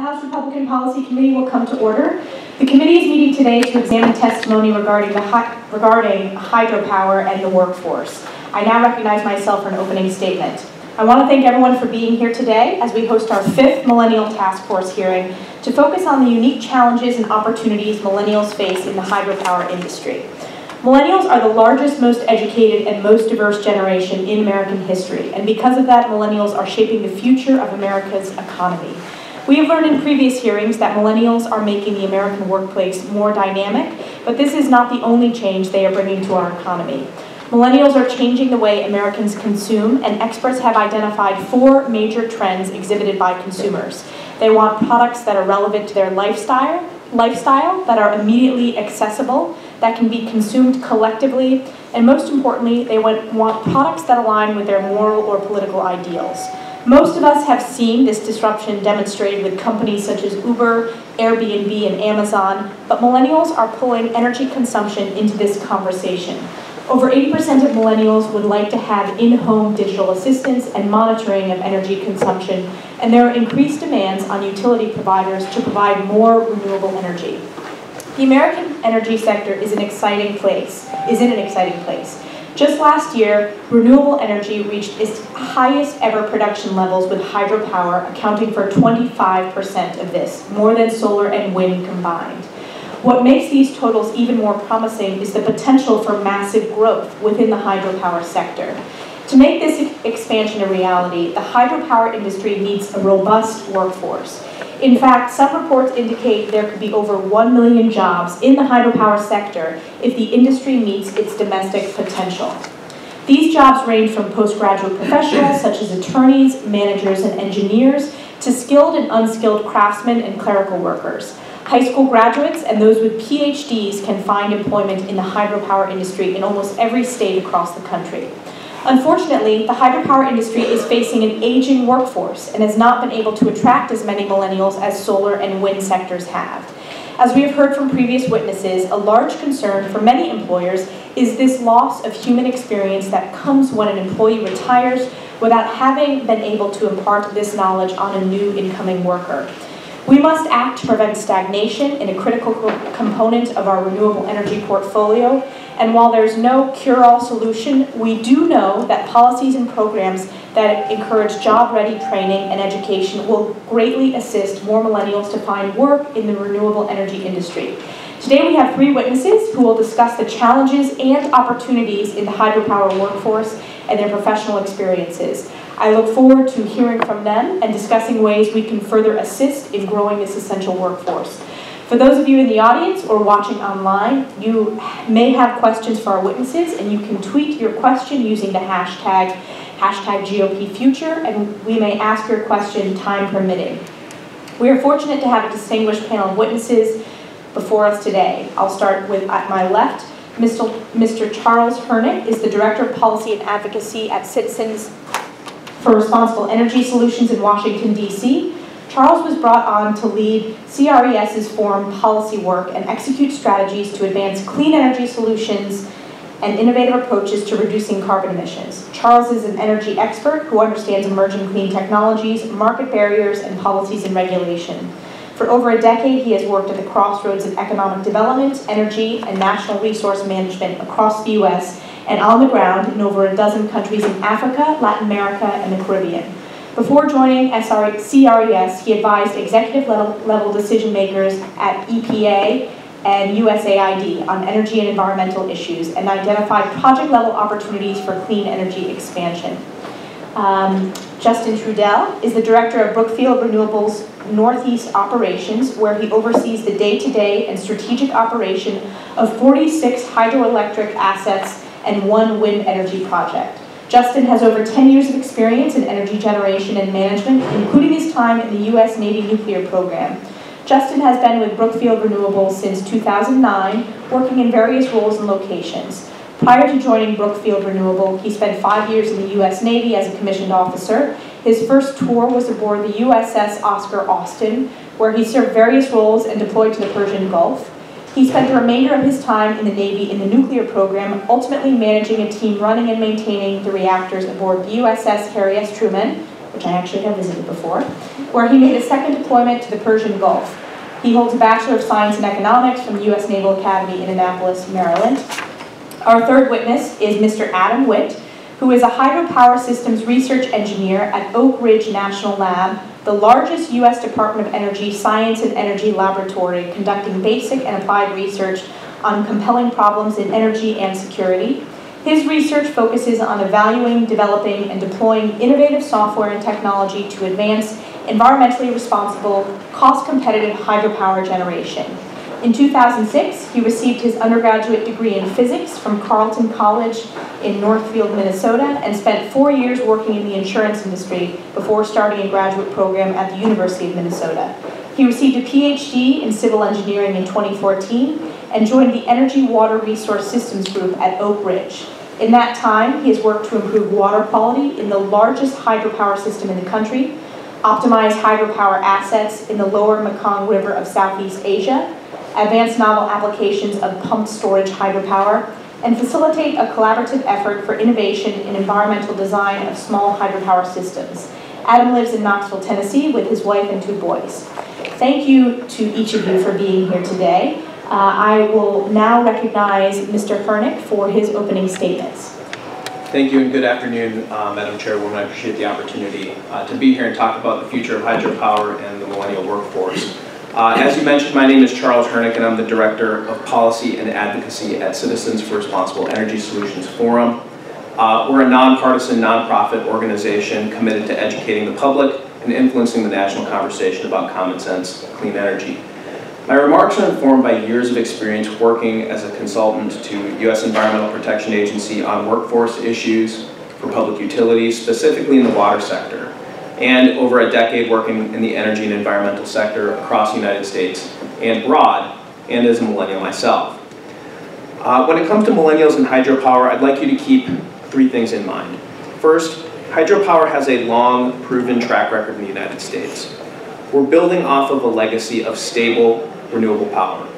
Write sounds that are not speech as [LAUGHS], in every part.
House Republican Policy Committee will come to order. The committee is meeting today to examine testimony regarding, the regarding hydropower and the workforce. I now recognize myself for an opening statement. I want to thank everyone for being here today as we host our fifth Millennial Task Force hearing to focus on the unique challenges and opportunities millennials face in the hydropower industry. Millennials are the largest, most educated, and most diverse generation in American history, and because of that, millennials are shaping the future of America's economy. We have learned in previous hearings that millennials are making the American workplace more dynamic, but this is not the only change they are bringing to our economy. Millennials are changing the way Americans consume, and experts have identified four major trends exhibited by consumers. They want products that are relevant to their lifestyle, lifestyle that are immediately accessible, that can be consumed collectively, and most importantly, they want, want products that align with their moral or political ideals. Most of us have seen this disruption demonstrated with companies such as Uber, Airbnb, and Amazon, but millennials are pulling energy consumption into this conversation. Over 80% of millennials would like to have in-home digital assistance and monitoring of energy consumption, and there are increased demands on utility providers to provide more renewable energy. The American energy sector is an exciting place, is in an exciting place. Just last year, renewable energy reached its highest ever production levels with hydropower accounting for 25% of this, more than solar and wind combined. What makes these totals even more promising is the potential for massive growth within the hydropower sector. To make this expansion a reality, the hydropower industry needs a robust workforce. In fact, some reports indicate there could be over 1 million jobs in the hydropower sector if the industry meets its domestic potential. These jobs range from postgraduate professionals such as attorneys, managers, and engineers to skilled and unskilled craftsmen and clerical workers. High school graduates and those with PhDs can find employment in the hydropower industry in almost every state across the country. Unfortunately, the hydropower industry is facing an aging workforce and has not been able to attract as many millennials as solar and wind sectors have. As we have heard from previous witnesses, a large concern for many employers is this loss of human experience that comes when an employee retires without having been able to impart this knowledge on a new incoming worker. We must act to prevent stagnation in a critical component of our renewable energy portfolio and while there's no cure-all solution, we do know that policies and programs that encourage job-ready training and education will greatly assist more millennials to find work in the renewable energy industry. Today we have three witnesses who will discuss the challenges and opportunities in the hydropower workforce and their professional experiences. I look forward to hearing from them and discussing ways we can further assist in growing this essential workforce. For those of you in the audience or watching online, you may have questions for our witnesses, and you can tweet your question using the hashtag, hashtag GOPFuture, and we may ask your question time permitting. We are fortunate to have a distinguished panel of witnesses before us today. I'll start with at my left, Mr. Mr. Charles Hernick is the Director of Policy and Advocacy at Citizens for Responsible Energy Solutions in Washington, D.C. Charles was brought on to lead CRES's foreign policy work and execute strategies to advance clean energy solutions and innovative approaches to reducing carbon emissions. Charles is an energy expert who understands emerging clean technologies, market barriers, and policies and regulation. For over a decade, he has worked at the crossroads of economic development, energy, and national resource management across the U.S. and on the ground in over a dozen countries in Africa, Latin America, and the Caribbean. Before joining SR CRES, he advised executive level, level decision makers at EPA and USAID on energy and environmental issues and identified project level opportunities for clean energy expansion. Um, Justin Trudell is the director of Brookfield Renewables Northeast Operations, where he oversees the day-to-day -day and strategic operation of 46 hydroelectric assets and one wind energy project. Justin has over 10 years of experience in energy generation and management, including his time in the U.S. Navy nuclear program. Justin has been with Brookfield Renewables since 2009, working in various roles and locations. Prior to joining Brookfield Renewable, he spent five years in the U.S. Navy as a commissioned officer. His first tour was aboard the USS Oscar Austin, where he served various roles and deployed to the Persian Gulf. He spent the remainder of his time in the Navy in the nuclear program, ultimately managing a team running and maintaining the reactors aboard the USS Harry S. Truman, which I actually have visited before, where he made a second deployment to the Persian Gulf. He holds a Bachelor of Science in Economics from the U.S. Naval Academy in Annapolis, Maryland. Our third witness is Mr. Adam Witt, who is a hydropower systems research engineer at Oak Ridge National Lab, the largest U.S. Department of Energy science and energy laboratory conducting basic and applied research on compelling problems in energy and security. His research focuses on evaluating, developing, and deploying innovative software and technology to advance environmentally responsible, cost-competitive hydropower generation. In 2006, he received his undergraduate degree in physics from Carleton College in Northfield, Minnesota, and spent four years working in the insurance industry before starting a graduate program at the University of Minnesota. He received a PhD in civil engineering in 2014 and joined the Energy Water Resource Systems Group at Oak Ridge. In that time, he has worked to improve water quality in the largest hydropower system in the country, optimize hydropower assets in the lower Mekong River of Southeast Asia, advance novel applications of pumped storage hydropower, and facilitate a collaborative effort for innovation in environmental design of small hydropower systems. Adam lives in Knoxville, Tennessee with his wife and two boys. Thank you to each of you for being here today. Uh, I will now recognize Mr. Hernick for his opening statements. Thank you and good afternoon, uh, Madam Chairwoman. I appreciate the opportunity uh, to be here and talk about the future of hydropower and the millennial workforce. Uh, as you mentioned, my name is Charles Hernick and I'm the Director of Policy and Advocacy at Citizens for Responsible Energy Solutions Forum. Uh, we're a nonpartisan, nonprofit organization committed to educating the public and influencing the national conversation about common sense clean energy. My remarks are informed by years of experience working as a consultant to U.S. Environmental Protection Agency on workforce issues for public utilities, specifically in the water sector, and over a decade working in the energy and environmental sector across the United States and abroad, and as a millennial myself. Uh, when it comes to millennials and hydropower, I'd like you to keep three things in mind. First, hydropower has a long, proven track record in the United States. We're building off of a legacy of stable, renewable power.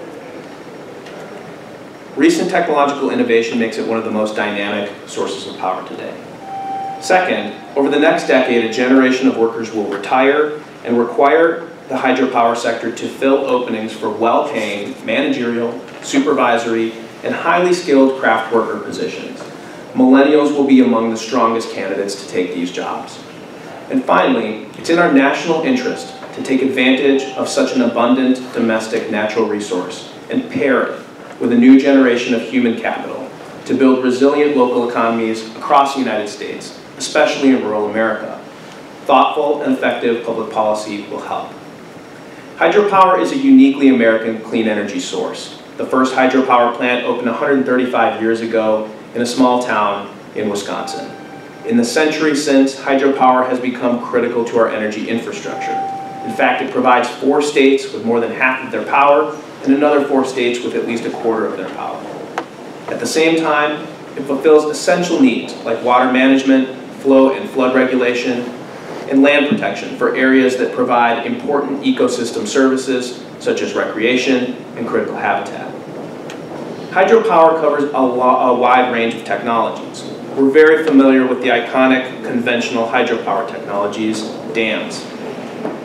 Recent technological innovation makes it one of the most dynamic sources of power today. Second, over the next decade, a generation of workers will retire and require the hydropower sector to fill openings for well-paying managerial, supervisory, and highly skilled craft worker positions. Millennials will be among the strongest candidates to take these jobs. And finally, it's in our national interest to take advantage of such an abundant domestic natural resource and pair it with a new generation of human capital to build resilient local economies across the United States, especially in rural America. Thoughtful and effective public policy will help. Hydropower is a uniquely American clean energy source. The first hydropower plant opened 135 years ago in a small town in Wisconsin. In the century since, hydropower has become critical to our energy infrastructure. In fact, it provides four states with more than half of their power and another four states with at least a quarter of their power. At the same time, it fulfills essential needs like water management, flow and flood regulation, and land protection for areas that provide important ecosystem services such as recreation and critical habitat. Hydropower covers a, a, wide range of technologies. We're very familiar with the iconic conventional hydropower technologies, dams,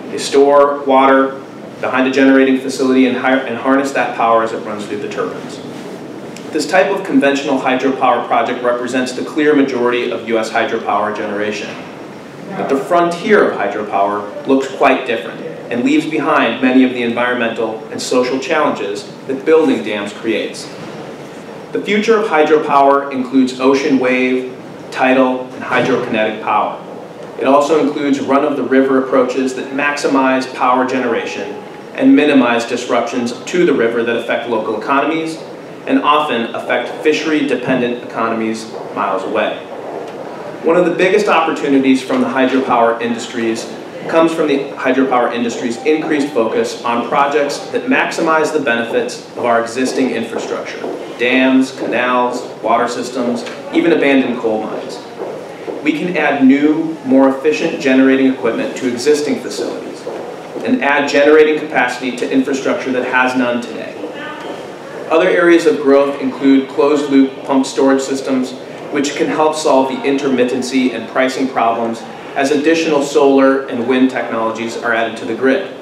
they store water behind a generating facility and, and harness that power as it runs through the turbines. This type of conventional hydropower project represents the clear majority of U.S. hydropower generation. But the frontier of hydropower looks quite different and leaves behind many of the environmental and social challenges that building dams creates. The future of hydropower includes ocean wave, tidal, and hydrokinetic power. It also includes run-of-the-river approaches that maximize power generation and minimize disruptions to the river that affect local economies and often affect fishery-dependent economies miles away. One of the biggest opportunities from the hydropower industries comes from the hydropower industry's increased focus on projects that maximize the benefits of our existing infrastructure, dams, canals, water systems, even abandoned coal mines we can add new, more efficient generating equipment to existing facilities and add generating capacity to infrastructure that has none today. Other areas of growth include closed-loop pump storage systems, which can help solve the intermittency and pricing problems as additional solar and wind technologies are added to the grid.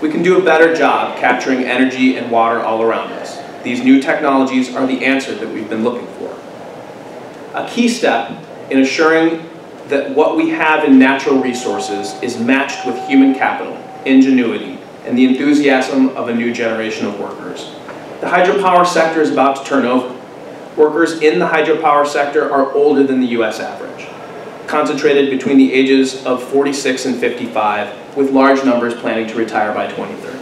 We can do a better job capturing energy and water all around us. These new technologies are the answer that we've been looking for. A key step in assuring that what we have in natural resources is matched with human capital, ingenuity, and the enthusiasm of a new generation of workers. The hydropower sector is about to turn over. Workers in the hydropower sector are older than the US average, concentrated between the ages of 46 and 55, with large numbers planning to retire by 2030.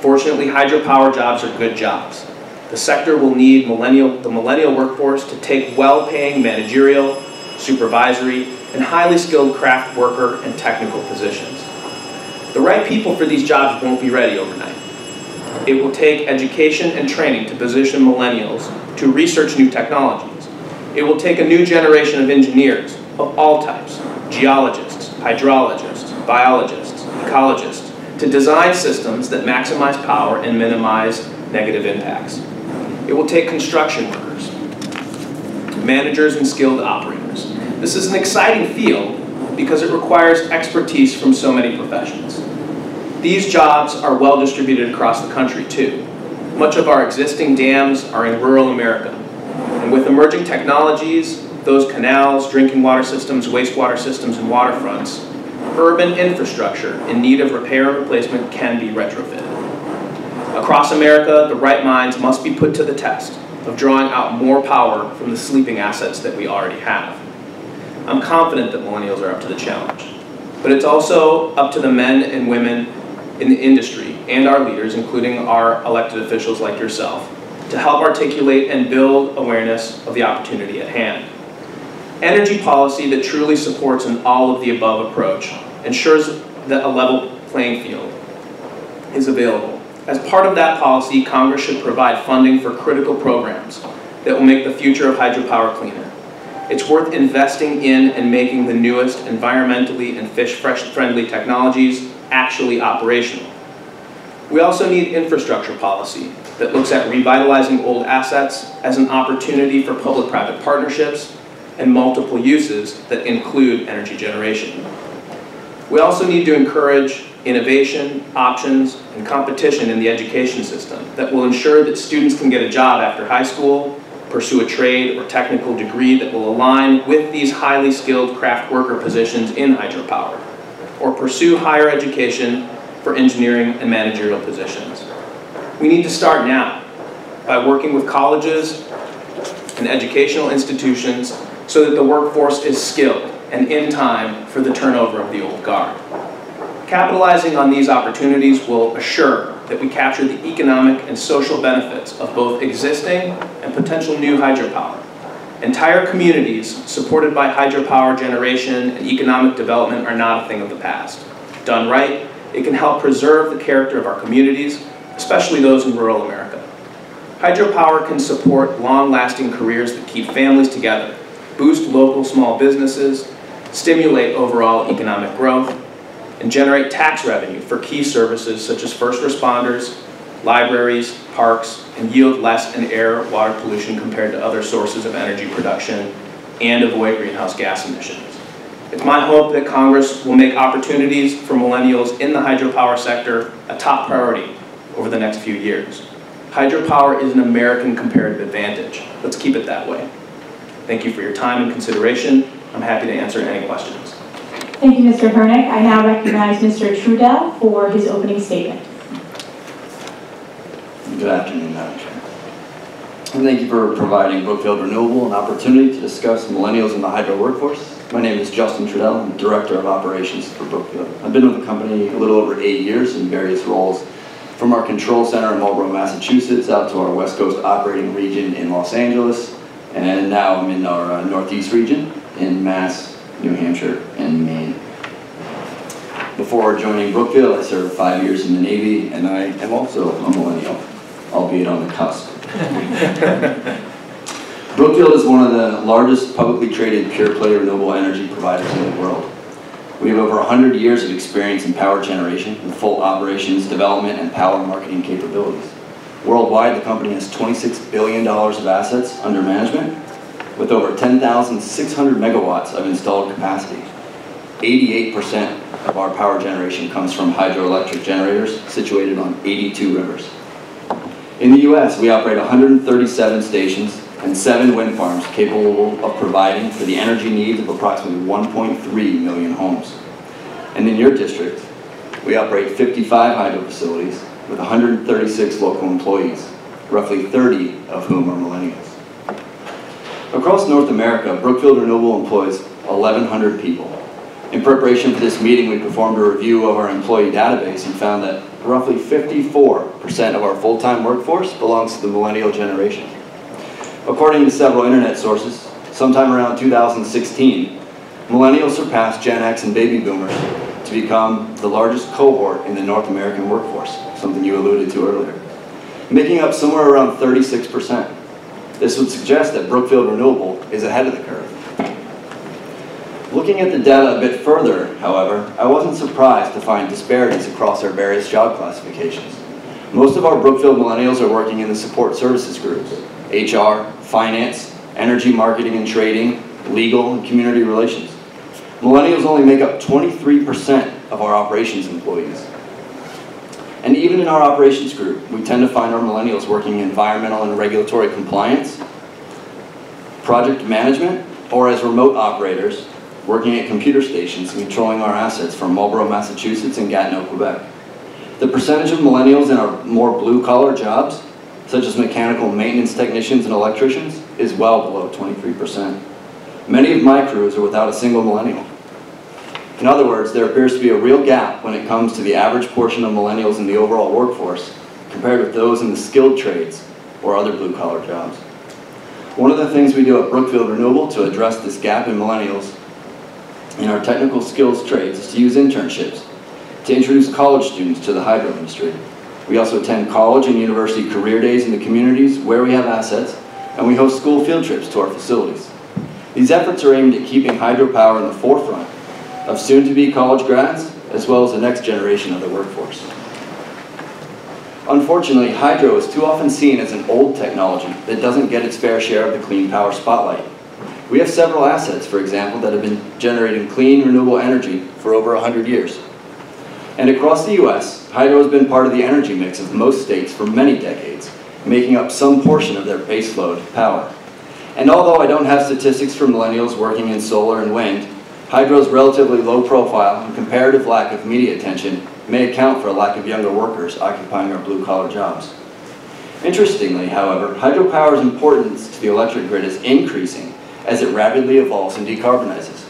Fortunately, hydropower jobs are good jobs. The sector will need millennial, the millennial workforce to take well-paying managerial, supervisory, and highly skilled craft worker and technical positions. The right people for these jobs won't be ready overnight. It will take education and training to position millennials to research new technologies. It will take a new generation of engineers of all types, geologists, hydrologists, biologists, ecologists, to design systems that maximize power and minimize negative impacts. It will take construction workers, managers and skilled operators. This is an exciting field because it requires expertise from so many professions. These jobs are well distributed across the country too. Much of our existing dams are in rural America. And with emerging technologies, those canals, drinking water systems, wastewater systems, and waterfronts, urban infrastructure in need of repair and replacement can be retrofitted. Across America, the right minds must be put to the test of drawing out more power from the sleeping assets that we already have. I'm confident that millennials are up to the challenge, but it's also up to the men and women in the industry and our leaders, including our elected officials like yourself, to help articulate and build awareness of the opportunity at hand. Energy policy that truly supports an all of the above approach ensures that a level playing field is available as part of that policy, Congress should provide funding for critical programs that will make the future of hydropower cleaner. It's worth investing in and making the newest environmentally and fish-friendly technologies actually operational. We also need infrastructure policy that looks at revitalizing old assets as an opportunity for public-private partnerships and multiple uses that include energy generation. We also need to encourage innovation, options, and competition in the education system that will ensure that students can get a job after high school, pursue a trade or technical degree that will align with these highly skilled craft worker positions in hydropower, or pursue higher education for engineering and managerial positions. We need to start now by working with colleges and educational institutions so that the workforce is skilled and in time for the turnover of the old guard. Capitalizing on these opportunities will assure that we capture the economic and social benefits of both existing and potential new hydropower. Entire communities supported by hydropower generation and economic development are not a thing of the past. Done right, it can help preserve the character of our communities, especially those in rural America. Hydropower can support long-lasting careers that keep families together, boost local small businesses, stimulate overall economic growth, and generate tax revenue for key services such as first responders, libraries, parks, and yield less in air water pollution compared to other sources of energy production and avoid greenhouse gas emissions. It's my hope that Congress will make opportunities for millennials in the hydropower sector a top priority over the next few years. Hydropower is an American comparative advantage. Let's keep it that way. Thank you for your time and consideration. I'm happy to answer any questions. Thank you, Mr. Hernick. I now recognize Mr. Trudell for his opening statement. Good afternoon, Madam Chair. And thank you for providing Brookfield Renewable an opportunity to discuss millennials in the hydro workforce. My name is Justin Trudell. I'm Director of Operations for Brookfield. I've been with the company a little over eight years in various roles, from our control center in Marlborough, Massachusetts, out to our West Coast operating region in Los Angeles, and now I'm in our uh, Northeast region in Mass, New Hampshire, and Maine. Before joining Brookfield, I served five years in the Navy, and I am also a millennial, albeit on the cusp. Brookfield is one of the largest publicly traded pure-play renewable energy providers in the world. We have over 100 years of experience in power generation with full operations, development, and power marketing capabilities. Worldwide, the company has $26 billion of assets under management with over 10,600 megawatts of installed capacity. 88% of our power generation comes from hydroelectric generators situated on 82 rivers. In the US, we operate 137 stations and seven wind farms capable of providing for the energy needs of approximately 1.3 million homes. And in your district, we operate 55 hydro facilities with 136 local employees, roughly 30 of whom are millennials. Across North America, Brookfield Renewable employs 1,100 people. In preparation for this meeting, we performed a review of our employee database and found that roughly 54% of our full-time workforce belongs to the millennial generation. According to several internet sources, sometime around 2016, millennials surpassed Gen X and baby boomers to become the largest cohort in the North American workforce, something you alluded to earlier, making up somewhere around 36%. This would suggest that Brookfield Renewable is ahead of the curve. Looking at the data a bit further, however, I wasn't surprised to find disparities across our various job classifications. Most of our Brookfield millennials are working in the support services groups, HR, finance, energy marketing and trading, legal, and community relations. Millennials only make up 23% of our operations employees. And even in our operations group, we tend to find our millennials working in environmental and regulatory compliance, project management, or as remote operators, working at computer stations and controlling our assets from Marlborough, Massachusetts and Gatineau, Quebec. The percentage of millennials in our more blue-collar jobs, such as mechanical maintenance technicians and electricians, is well below 23%. Many of my crews are without a single millennial. In other words, there appears to be a real gap when it comes to the average portion of millennials in the overall workforce compared with those in the skilled trades or other blue-collar jobs. One of the things we do at Brookfield Renewable to address this gap in millennials in our technical skills trades is to use internships to introduce college students to the hydro industry. We also attend college and university career days in the communities where we have assets, and we host school field trips to our facilities. These efforts are aimed at keeping hydropower in the forefront of soon-to-be college grads, as well as the next generation of the workforce. Unfortunately, hydro is too often seen as an old technology that doesn't get its fair share of the clean power spotlight. We have several assets, for example, that have been generating clean, renewable energy for over 100 years. And across the U.S., hydro has been part of the energy mix of most states for many decades, making up some portion of their baseload power. And although I don't have statistics for millennials working in solar and wind, hydro's relatively low profile and comparative lack of media attention may account for a lack of younger workers occupying our blue-collar jobs. Interestingly, however, hydropower's importance to the electric grid is increasing as it rapidly evolves and decarbonizes.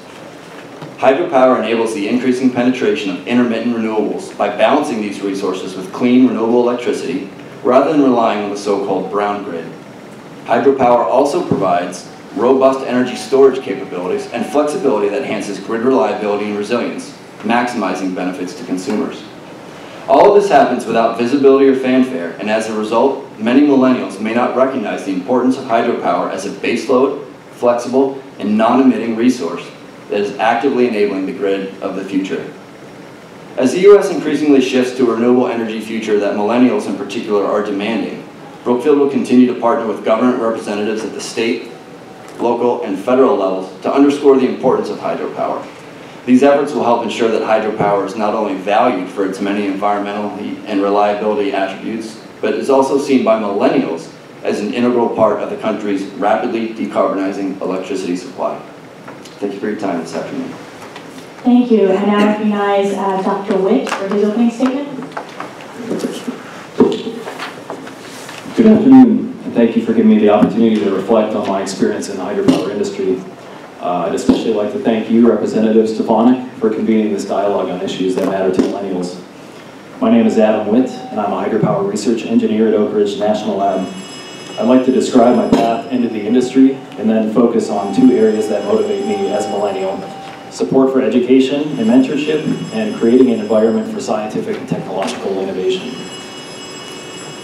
Hydropower enables the increasing penetration of intermittent renewables by balancing these resources with clean, renewable electricity rather than relying on the so-called brown grid. Hydropower also provides robust energy storage capabilities and flexibility that enhances grid reliability and resilience, maximizing benefits to consumers. All of this happens without visibility or fanfare, and as a result, many millennials may not recognize the importance of hydropower as a baseload, flexible, and non-emitting resource that is actively enabling the grid of the future. As the U.S. increasingly shifts to a renewable energy future that millennials in particular are demanding, Brookfield will continue to partner with government representatives at the state, local, and federal levels to underscore the importance of hydropower. These efforts will help ensure that hydropower is not only valued for its many environmental and reliability attributes, but is also seen by millennials as an integral part of the country's rapidly decarbonizing electricity supply. Thank you for your time this afternoon. Thank you. I now recognize uh, Dr. Witt for his opening statement. Good afternoon, and thank you for giving me the opportunity to reflect on my experience in the hydropower industry. Uh, I'd especially like to thank you, Representative Stefanik, for convening this dialogue on issues that matter to millennials. My name is Adam Witt, and I'm a hydropower research engineer at Oak Ridge National Lab. I'd like to describe my path into the industry and then focus on two areas that motivate me as a millennial. Support for education and mentorship, and creating an environment for scientific and technological innovation.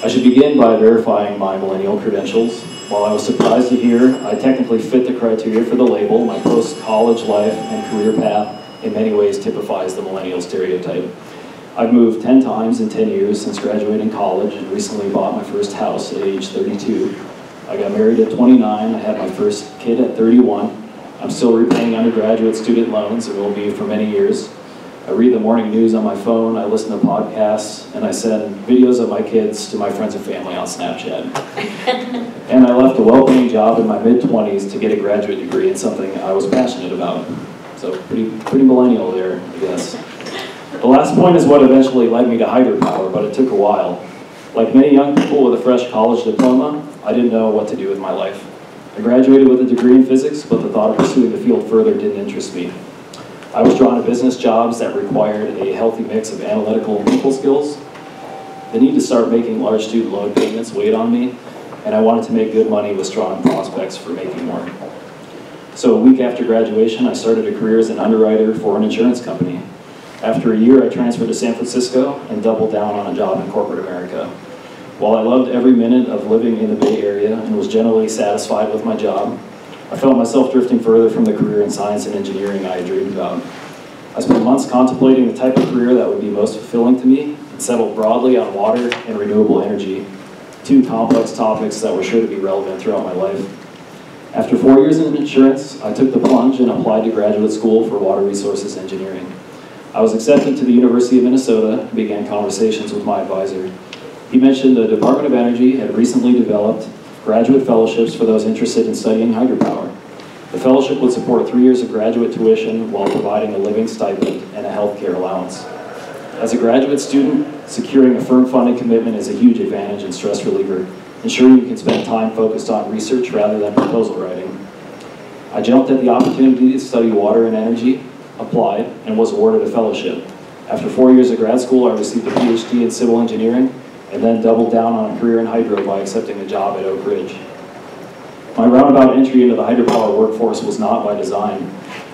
I should begin by verifying my millennial credentials. While I was surprised to hear I technically fit the criteria for the label, my post-college life and career path in many ways typifies the millennial stereotype. I've moved 10 times in 10 years since graduating college and recently bought my first house at age 32. I got married at 29, I had my first kid at 31. I'm still repaying undergraduate student loans and will be for many years. I read the morning news on my phone, I listen to podcasts, and I send videos of my kids to my friends and family on Snapchat. [LAUGHS] and I left a well-paying job in my mid-20s to get a graduate degree in something I was passionate about. So pretty, pretty millennial there, I guess. The last point is what eventually led me to hydropower, but it took a while. Like many young people with a fresh college diploma, I didn't know what to do with my life. I graduated with a degree in physics, but the thought of pursuing the field further didn't interest me. I was drawn to business jobs that required a healthy mix of analytical and people skills. The need to start making large student loan payments weighed on me, and I wanted to make good money with strong prospects for making more. So a week after graduation, I started a career as an underwriter for an insurance company. After a year, I transferred to San Francisco and doubled down on a job in corporate America. While I loved every minute of living in the Bay Area and was generally satisfied with my job, I felt myself drifting further from the career in science and engineering I had dreamed about. I spent months contemplating the type of career that would be most fulfilling to me and settled broadly on water and renewable energy, two complex topics that were sure to be relevant throughout my life. After four years in insurance, I took the plunge and applied to graduate school for water resources engineering. I was accepted to the University of Minnesota and began conversations with my advisor. He mentioned the Department of Energy had recently developed graduate fellowships for those interested in studying hydropower. The fellowship would support three years of graduate tuition while providing a living stipend and a health care allowance. As a graduate student, securing a firm funding commitment is a huge advantage and stress reliever, ensuring you can spend time focused on research rather than proposal writing. I jumped at the opportunity to study water and energy, applied, and was awarded a fellowship. After four years of grad school, I received a PhD in civil engineering and then doubled down on a career in hydro by accepting a job at Oak Ridge. My roundabout entry into the hydropower workforce was not by design.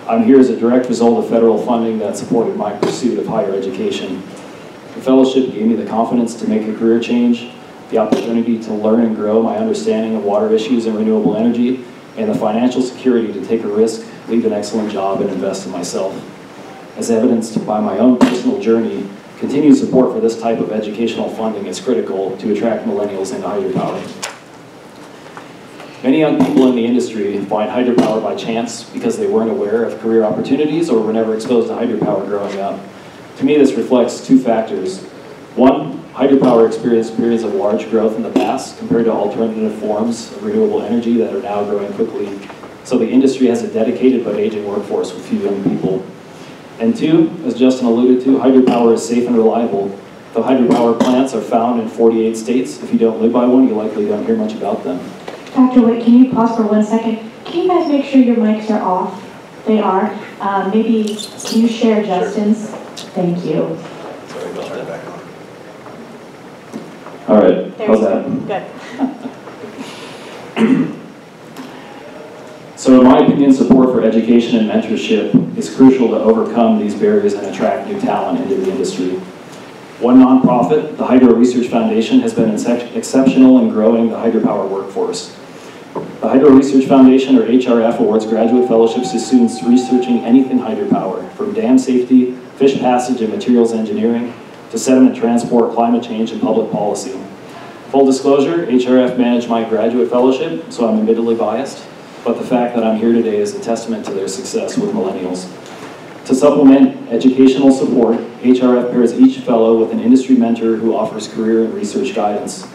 I'm here as a direct result of federal funding that supported my pursuit of higher education. The fellowship gave me the confidence to make a career change, the opportunity to learn and grow my understanding of water issues and renewable energy, and the financial security to take a risk, leave an excellent job, and invest in myself. As evidenced by my own personal journey, Continued support for this type of educational funding is critical to attract millennials into hydropower. Many young people in the industry find hydropower by chance because they weren't aware of career opportunities or were never exposed to hydropower growing up. To me, this reflects two factors. One, hydropower experienced periods of large growth in the past compared to alternative forms of renewable energy that are now growing quickly. So the industry has a dedicated but aging workforce with few young people. And two, as Justin alluded to, hydropower is safe and reliable. Though hydropower plants are found in 48 states, if you don't live by one, you likely don't hear much about them. Dr. Witt, can you pause for one second? Can you guys make sure your mics are off? They are. Uh, maybe, can you share Justin's? Thank you. Sorry, I'll turn it back on. All right, how's that? Good. So in my opinion, support for education and mentorship is crucial to overcome these barriers and attract new talent into the industry. One nonprofit, the Hydro Research Foundation, has been exceptional in growing the hydropower workforce. The Hydro Research Foundation, or HRF, awards graduate fellowships to students researching anything hydropower, from dam safety, fish passage and materials engineering, to sediment transport, climate change, and public policy. Full disclosure, HRF managed my graduate fellowship, so I'm admittedly biased but the fact that I'm here today is a testament to their success with millennials. To supplement educational support, HRF pairs each fellow with an industry mentor who offers career and research guidance.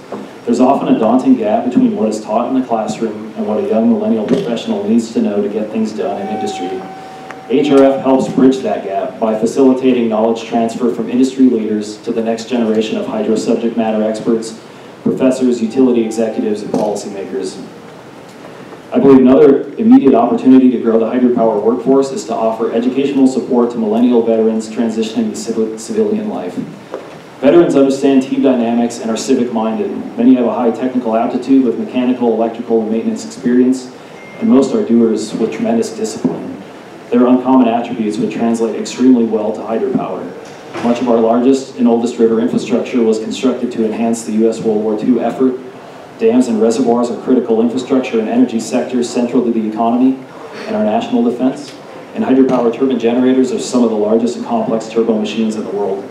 There's often a daunting gap between what is taught in the classroom and what a young millennial professional needs to know to get things done in industry. HRF helps bridge that gap by facilitating knowledge transfer from industry leaders to the next generation of hydro subject matter experts, professors, utility executives, and policymakers. I believe another immediate opportunity to grow the hydropower workforce is to offer educational support to millennial veterans transitioning to civilian life. Veterans understand team dynamics and are civic-minded. Many have a high technical aptitude with mechanical, electrical, and maintenance experience, and most are doers with tremendous discipline. Their uncommon attributes would translate extremely well to hydropower. Much of our largest and oldest river infrastructure was constructed to enhance the U.S. World War II effort Dams and reservoirs are critical infrastructure and energy sectors central to the economy and our national defense. And hydropower turbine generators are some of the largest and complex turbo machines in the world.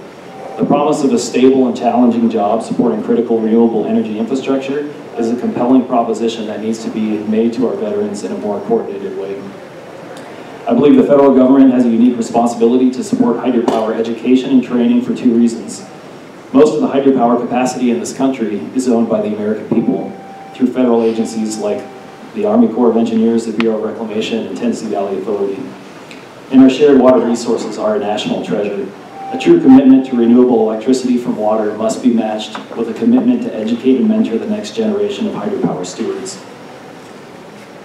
The promise of a stable and challenging job supporting critical renewable energy infrastructure is a compelling proposition that needs to be made to our veterans in a more coordinated way. I believe the federal government has a unique responsibility to support hydropower education and training for two reasons. Most of the hydropower capacity in this country is owned by the American people through federal agencies like the Army Corps of Engineers, the Bureau of Reclamation, and Tennessee Valley Authority. And our shared water resources are a national treasure. A true commitment to renewable electricity from water must be matched with a commitment to educate and mentor the next generation of hydropower stewards.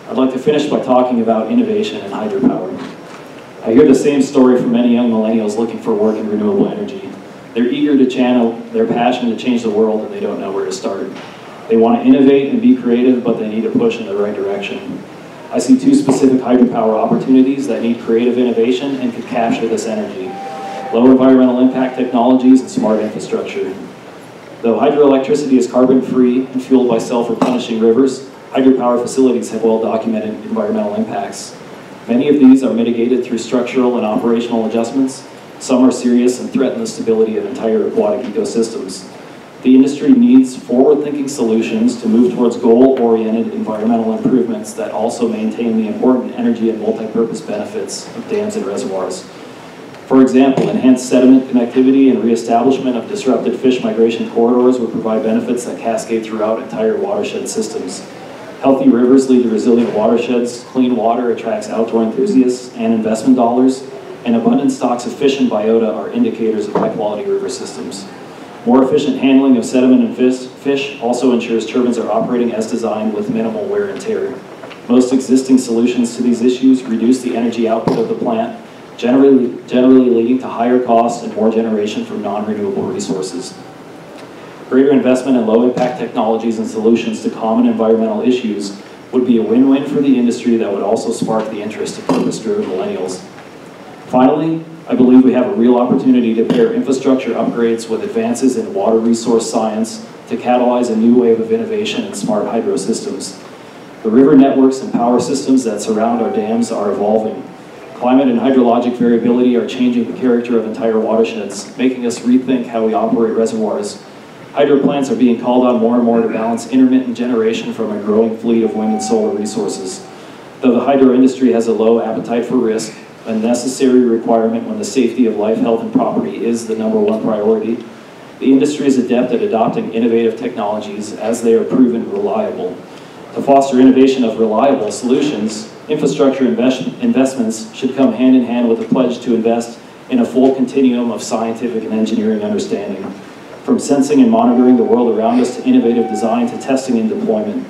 I'd like to finish by talking about innovation and hydropower. I hear the same story from many young millennials looking for work in renewable energy. They're eager to channel their passion to change the world and they don't know where to start. They want to innovate and be creative, but they need to push in the right direction. I see two specific hydropower opportunities that need creative innovation and could capture this energy. Low environmental impact technologies and smart infrastructure. Though hydroelectricity is carbon-free and fueled by self-replenishing rivers, hydropower facilities have well-documented environmental impacts. Many of these are mitigated through structural and operational adjustments. Some are serious and threaten the stability of entire aquatic ecosystems. The industry needs forward-thinking solutions to move towards goal-oriented environmental improvements that also maintain the important energy and multi-purpose benefits of dams and reservoirs. For example, enhanced sediment connectivity and reestablishment of disrupted fish migration corridors would provide benefits that cascade throughout entire watershed systems. Healthy rivers lead to resilient watersheds, clean water attracts outdoor enthusiasts and investment dollars, and abundant stocks of fish and biota are indicators of high-quality river systems. More efficient handling of sediment and fish also ensures turbines are operating as designed with minimal wear and tear. Most existing solutions to these issues reduce the energy output of the plant, generally, generally leading to higher costs and more generation from non-renewable resources. Greater investment in low-impact technologies and solutions to common environmental issues would be a win-win for the industry that would also spark the interest of purpose-driven millennials. Finally, I believe we have a real opportunity to pair infrastructure upgrades with advances in water resource science to catalyze a new wave of innovation in smart hydro systems. The river networks and power systems that surround our dams are evolving. Climate and hydrologic variability are changing the character of entire watersheds, making us rethink how we operate reservoirs. Hydro plants are being called on more and more to balance intermittent generation from a growing fleet of wind and solar resources. Though the hydro industry has a low appetite for risk, a necessary requirement when the safety of life, health, and property is the number one priority. The industry is adept at adopting innovative technologies as they are proven reliable. To foster innovation of reliable solutions, infrastructure invest investments should come hand in hand with a pledge to invest in a full continuum of scientific and engineering understanding. From sensing and monitoring the world around us to innovative design to testing and deployment.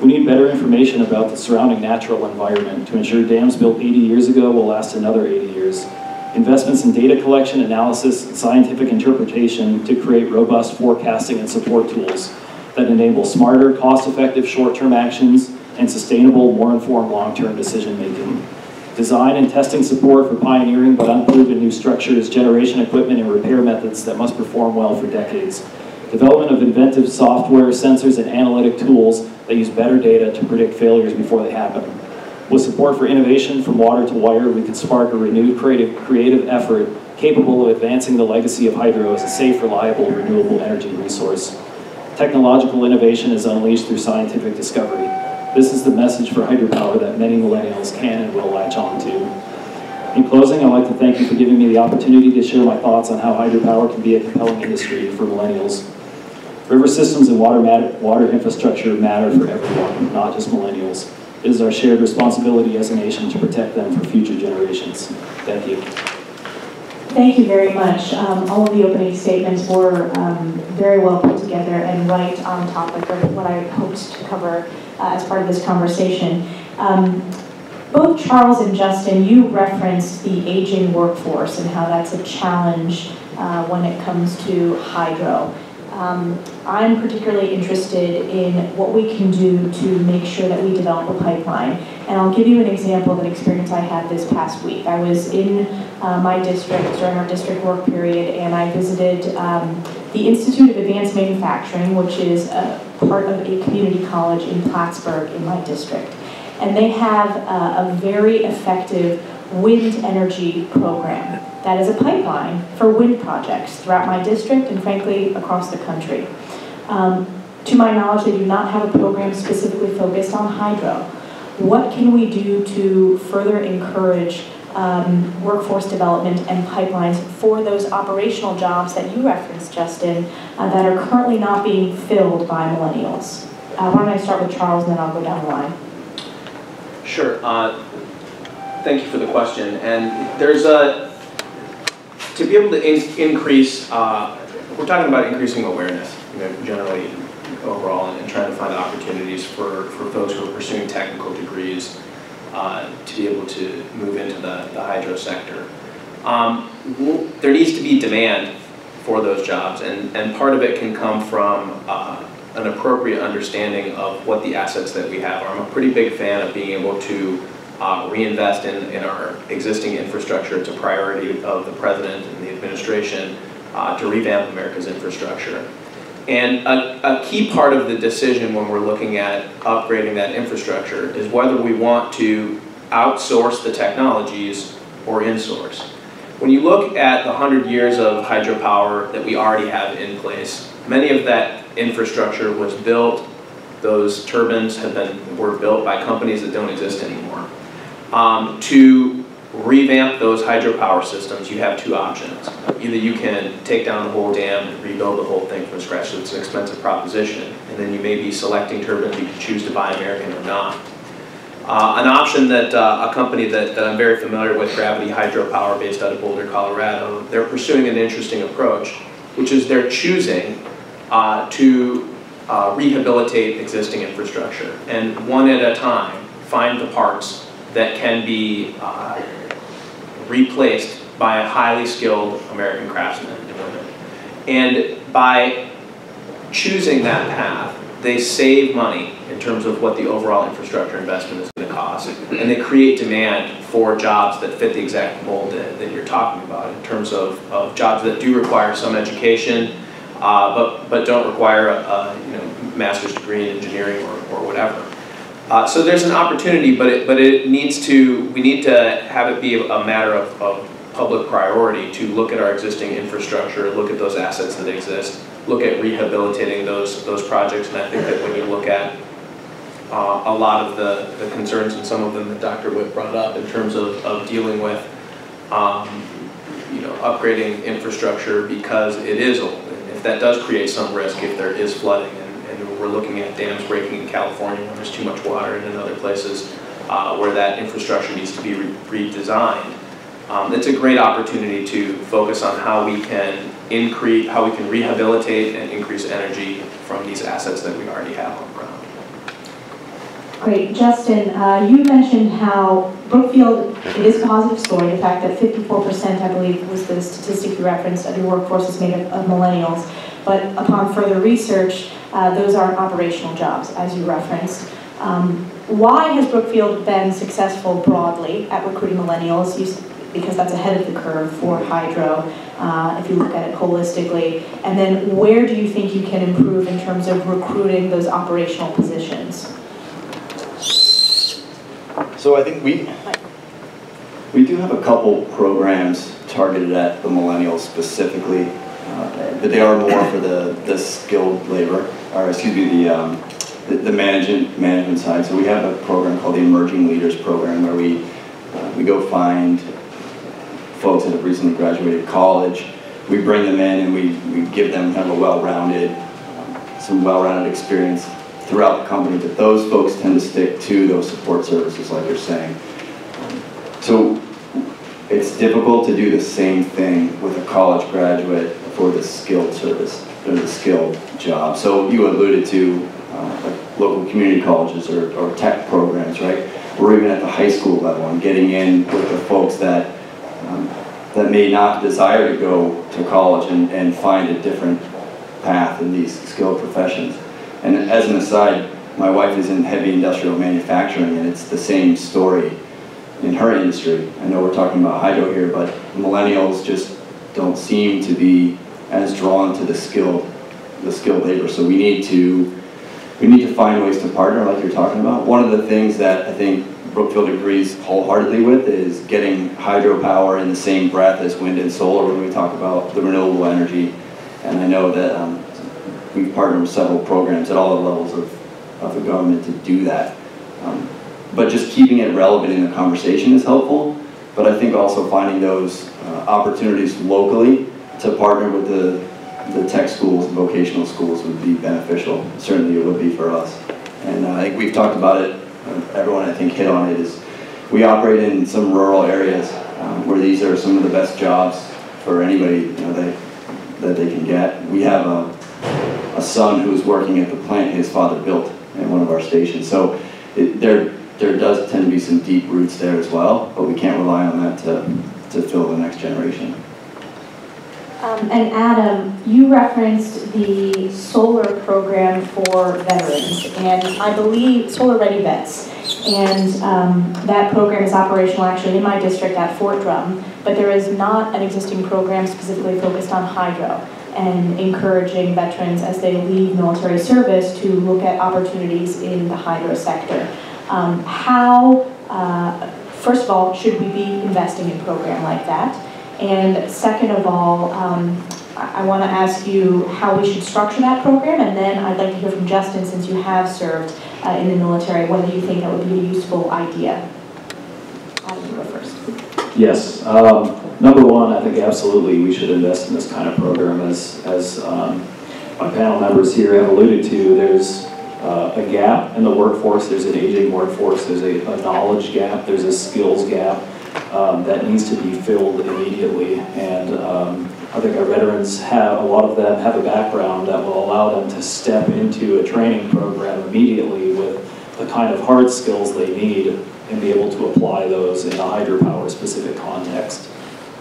We need better information about the surrounding natural environment to ensure dams built 80 years ago will last another 80 years. Investments in data collection, analysis, and scientific interpretation to create robust forecasting and support tools that enable smarter, cost-effective short-term actions and sustainable, more informed long-term decision-making. Design and testing support for pioneering but unproven new structures, generation equipment, and repair methods that must perform well for decades. Development of inventive software, sensors, and analytic tools that use better data to predict failures before they happen. With support for innovation from water to wire, we can spark a renewed creative, creative effort capable of advancing the legacy of hydro as a safe, reliable, renewable energy resource. Technological innovation is unleashed through scientific discovery. This is the message for hydropower that many millennials can and will latch on to. In closing, I'd like to thank you for giving me the opportunity to share my thoughts on how hydropower can be a compelling industry for millennials. River systems and water, matter, water infrastructure matter for everyone, not just millennials. It is our shared responsibility as a nation to protect them for future generations. Thank you. Thank you very much. Um, all of the opening statements were um, very well put together and right on topic of what I hoped to cover uh, as part of this conversation. Um, both Charles and Justin, you referenced the aging workforce and how that's a challenge uh, when it comes to hydro. Um, I'm particularly interested in what we can do to make sure that we develop a pipeline. And I'll give you an example of an experience I had this past week. I was in uh, my district during our district work period and I visited um, the Institute of Advanced Manufacturing, which is a part of a community college in Plattsburgh in my district. And they have uh, a very effective wind energy program that is a pipeline for wind projects throughout my district and frankly across the country. Um, to my knowledge, they do not have a program specifically focused on hydro. what can we do to further encourage um, workforce development and pipelines for those operational jobs that you referenced, Justin, uh, that are currently not being filled by millennials? Uh, why don't I start with Charles and then I'll go down the line. Sure. Uh, thank you for the question. And there's a, to be able to in increase, uh, we're talking about increasing awareness, you know, generally overall, and, and trying to find opportunities for, for folks who are pursuing technical degrees uh, to be able to move into the, the hydro sector. Um, there needs to be demand for those jobs, and, and part of it can come from uh, an appropriate understanding of what the assets that we have are. I'm a pretty big fan of being able to uh, reinvest in, in our existing infrastructure. It's a priority of the President and the administration uh, to revamp America's infrastructure. And a, a, key part of the decision when we're looking at upgrading that infrastructure is whether we want to outsource the technologies or insource. When you look at the 100 years of hydropower that we already have in place, many of that infrastructure was built, those turbines have been, were built by companies that don't exist anymore. Um, to revamp those hydropower systems, you have two options. Either you can take down the whole dam and rebuild the whole thing from scratch, so it's an expensive proposition, and then you may be selecting turbines you can choose to buy American or not. Uh, an option that uh, a company that, that I'm very familiar with, Gravity Hydropower, based out of Boulder, Colorado, they're pursuing an interesting approach, which is they're choosing uh, to uh, rehabilitate existing infrastructure, and one at a time, find the parts that can be uh, replaced by a highly skilled American craftsmen and women. And by choosing that path, they save money in terms of what the overall infrastructure investment is going to cost, and they create demand for jobs that fit the exact mold that, that you're talking about in terms of, of jobs that do require some education, uh, but, but don't require a, a, you know, master's degree in engineering or, or whatever. Uh, so there's an opportunity, but it, but it needs to, we need to have it be a matter of, of public priority to look at our existing infrastructure, look at those assets that exist, look at rehabilitating those, those projects, and I think that when you look at uh, a lot of the, the concerns and some of them that Dr. Witt brought up in terms of, of dealing with um, you know, upgrading infrastructure because it is old. If that does create some risk, if there is flooding we're looking at dams breaking in California when there's too much water and in other places uh, where that infrastructure needs to be re redesigned. Um, it's a great opportunity to focus on how we can increase, how we can rehabilitate and increase energy from these assets that we already have on the ground. Great. Justin, uh, you mentioned how Brookfield, it is a positive story, the fact that 54%, I believe, was the statistic you referenced, of your workforce is made of, of millennials. But upon further research, uh, those aren't operational jobs, as you referenced. Um, why has Brookfield been successful broadly at recruiting millennials? You, because that's ahead of the curve for hydro, uh, if you look at it holistically. And then where do you think you can improve in terms of recruiting those operational positions? So I think we, we do have a couple programs targeted at the millennials specifically, uh, but they are more for the, the skilled labor or excuse me, the, um, the, the, management, management side. So we have a program called the Emerging Leaders Program where we, uh, we go find folks that have recently graduated college. We bring them in and we, we give them kind of a well-rounded, um, some well-rounded experience throughout the company, but those folks tend to stick to those support services like you're saying. So it's difficult to do the same thing with a college graduate for the skilled service or the skilled job. So you alluded to uh, like local community colleges or, or tech programs, right? Or even at the high school level and getting in with the folks that um, that may not desire to go to college and, and find a different path in these skilled professions. And as an aside, my wife is in heavy industrial manufacturing and it's the same story in her industry. I know we're talking about hydro here, but millennials just don't seem to be as drawn to the skilled, the skilled labor. So we need to, we need to find ways to partner, like you're talking about. One of the things that I think Brookfield agrees wholeheartedly with is getting hydropower in the same breath as wind and solar when we talk about the renewable energy. And I know that um, we've partnered with several programs at all the levels of, of the government to do that. Um, but just keeping it relevant in the conversation is helpful. But I think also finding those uh, opportunities locally to partner with the, the tech schools and vocational schools would be beneficial. Certainly it would be for us. And I think we've talked about it, everyone I think hit on it, is we operate in some rural areas um, where these are some of the best jobs for anybody you know, they, that they can get. We have a, a son who's working at the plant his father built at one of our stations. So it, there, there does tend to be some deep roots there as well, but we can't rely on that to, to fill the next generation. Um, and Adam, you referenced the solar program for veterans, and I believe Solar Ready Vets. And um, that program is operational actually in my district at Fort Drum, but there is not an existing program specifically focused on hydro and encouraging veterans as they leave military service to look at opportunities in the hydro sector. Um, how, uh, first of all, should we be investing in a program like that? And second of all, um, I, want to ask you how we should structure that program, and then I'd like to hear from Justin, since you have served uh, in the military, whether you think that would be a useful idea. You go first. Yes. Um, number one, I think absolutely we should invest in this kind of program. As, as um, my panel members here have alluded to, there's uh, a gap in the workforce, there's an aging workforce, there's a, a knowledge gap, there's a skills gap um, that needs to be filled immediately. And um, I think our veterans have, a lot of them have a background that will allow them to step into a training program immediately with the kind of hard skills they need and be able to apply those in a hydropower specific context.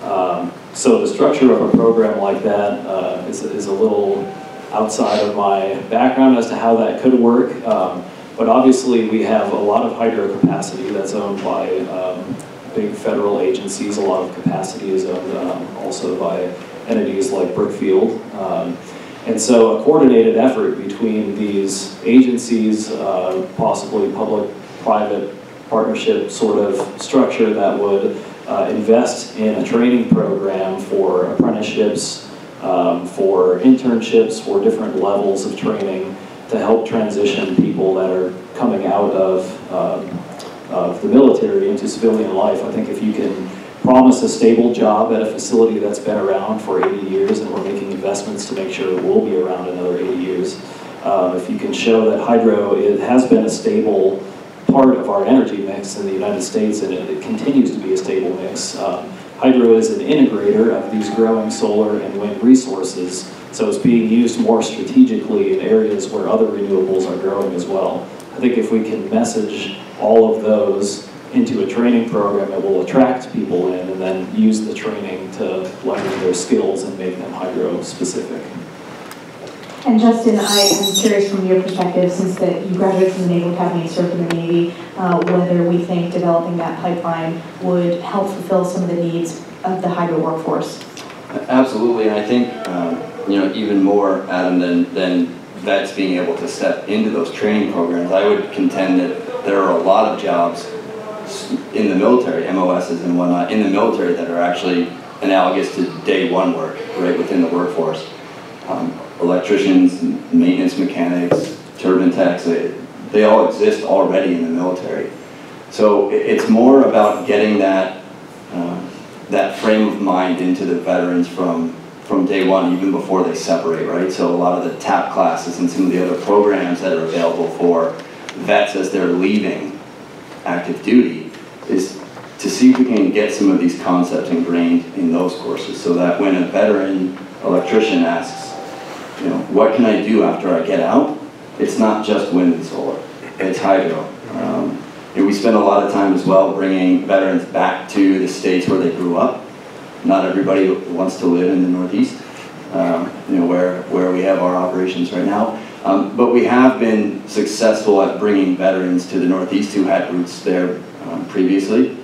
Um, so the structure of a program like that uh, is, is a little outside of my background as to how that could work. Um, but obviously we have a lot of hydro capacity that's owned by um, big federal agencies. A lot of capacity is owned um, also by entities like Brookfield. Um, and so a coordinated effort between these agencies, uh, possibly public-private partnership sort of structure that would uh, invest in a training program for apprenticeships, um, for internships, for different levels of training to help transition people that are coming out of, um, of the military into civilian life. I think if you can promise a stable job at a facility that's been around for 80 years and we're making investments to make sure it will be around another 80 years, um, if you can show that hydro it has been a stable part of our energy mix in the United States and it, it continues to be a stable mix. Um, hydro is an integrator of these growing solar and wind resources, so it's being used more strategically in areas where other renewables are growing as well. I think if we can message all of those into a training program, it will attract people in and then use the training to leverage their skills and make them hydro specific. And Justin, I am curious from your perspective, since that you graduated from the Naval Academy and served in the Navy, uh, whether we think developing that pipeline would help fulfill some of the needs of the hydro workforce. Absolutely, and I think um, you know even more, Adam, than than vets being able to step into those training programs. I would contend that there are a lot of jobs in the military, MOSs and whatnot, in the military that are actually analogous to day one work, right within the workforce. Um, electricians, maintenance mechanics, turbine techs, they, they all exist already in the military. So it's more about getting that, uh, that frame of mind into the veterans from, from day one, even before they separate, right? So a lot of the TAP classes and some of the other programs that are available for vets as they're leaving active duty is to see if we can get some of these concepts ingrained in those courses so that when a veteran electrician asks, you know, what can I do after I get out? It's not just wind and solar, it's hydro. Um, and we spend a lot of time as well bringing veterans back to the states where they grew up. Not everybody wants to live in the Northeast, um, you know, where, where we have our operations right now. Um, but we have been successful at bringing veterans to the Northeast who had roots there um, previously.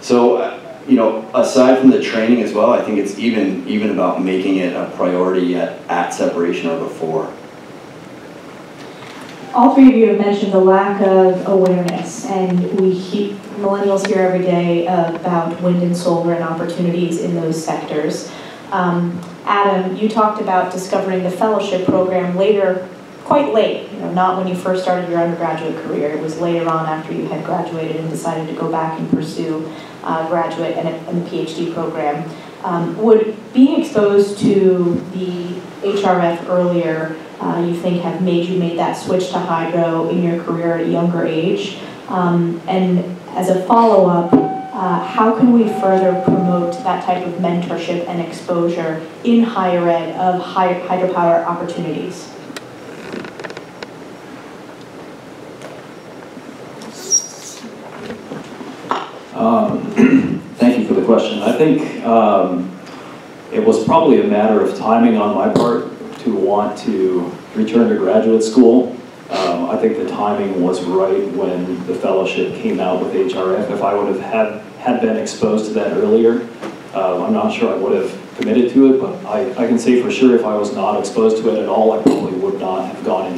So uh, you know, aside from the training as well, I think it's even even about making it a priority at, at separation or before. All three of you have mentioned the lack of awareness, and we keep millennials hear every day about wind and solar and opportunities in those sectors. Um, Adam, you talked about discovering the fellowship program later quite late, you know, not when you first started your undergraduate career. It was later on after you had graduated and decided to go back and pursue uh, graduate and a, and a PhD program. Um, would being exposed to the HRF earlier, uh, you think, have made you make that switch to hydro in your career at a younger age? Um, and as a follow-up, uh, how can we further promote that type of mentorship and exposure in higher ed of hy- hydropower opportunities? Um, [CLEARS THROAT] Thank you for the question. I think um, it was probably a matter of timing on my part to want to return to graduate school. Um, I think the timing was right when the fellowship came out with HRF. If I would have had, had been exposed to that earlier, uh, I'm not sure I would have committed to it, but I, I can say for sure if I was not exposed to it at all, I probably would not have gone.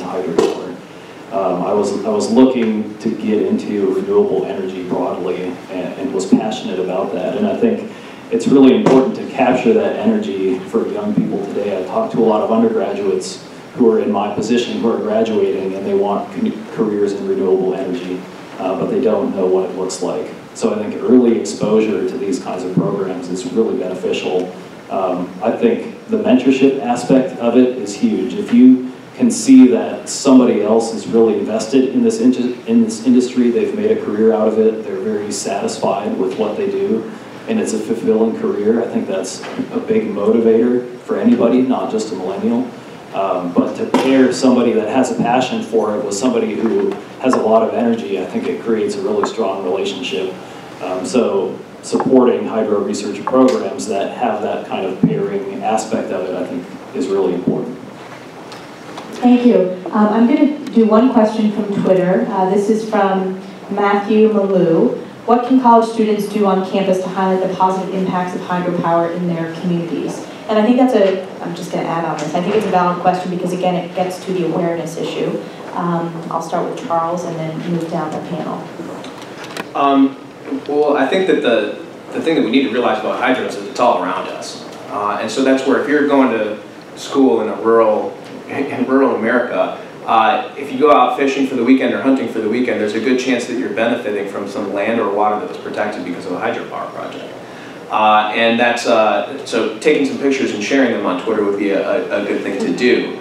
Um, I was, I was looking to get into renewable energy broadly and, and was passionate about that. And I think it's really important to capture that energy for young people today. I talk to a lot of undergraduates who are in my position, who are graduating, and they want careers in renewable energy, uh, but they don't know what it looks like. So I think early exposure to these kinds of programs is really beneficial. Um, I think the mentorship aspect of it is huge. If you can see that somebody else is really invested in this, in, this industry, they've made a career out of it, they're very satisfied with what they do, and it's a fulfilling career, I think that's a big motivator for anybody, not just a millennial. Um, but to pair somebody that has a passion for it with somebody who has a lot of energy, I think it creates a really strong relationship. Um, so supporting hydro research programs that have that kind of pairing aspect of it, I think, is really important. Thank you. Um, I'm going to do one question from Twitter. Uh, this is from Matthew Malou. What can college students do on campus to highlight the positive impacts of hydropower in their communities? And I think that's a, I'm just going to add on this, I think it's a valid question because again, it gets to the awareness issue. Um, I'll start with Charles and then move down the panel. Um, well, I think that the, the thing that we need to realize about hydros is it's all around us. Uh, and so that's where if you're going to school in a rural, in rural America, uh, if you go out fishing for the weekend or hunting for the weekend, there's a good chance that you're benefiting from some land or water that was protected because of a hydropower project. Uh, and that's, uh, so taking some pictures and sharing them on Twitter would be a, a good thing to do.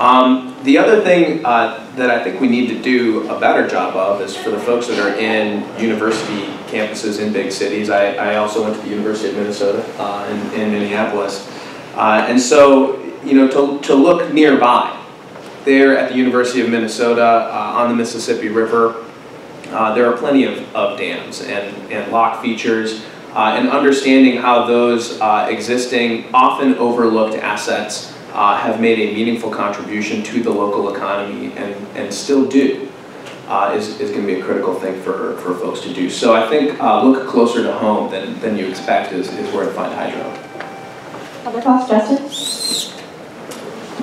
Um, the other thing uh, that I think we need to do a better job of is for the folks that are in university campuses in big cities. I, I also went to the University of Minnesota uh, in, in, Minneapolis. Uh, and so, you know, to, to look nearby, there at the University of Minnesota uh, on the Mississippi River, uh, there are plenty of, of dams and, and lock features uh, and understanding how those existing, often overlooked assets uh, have made a meaningful contribution to the local economy and, and still do uh, is, is going to be a critical thing for, for folks to do. So I think uh, look closer to home than, than you expect is, is where to find hydro. Other thoughts, Justin?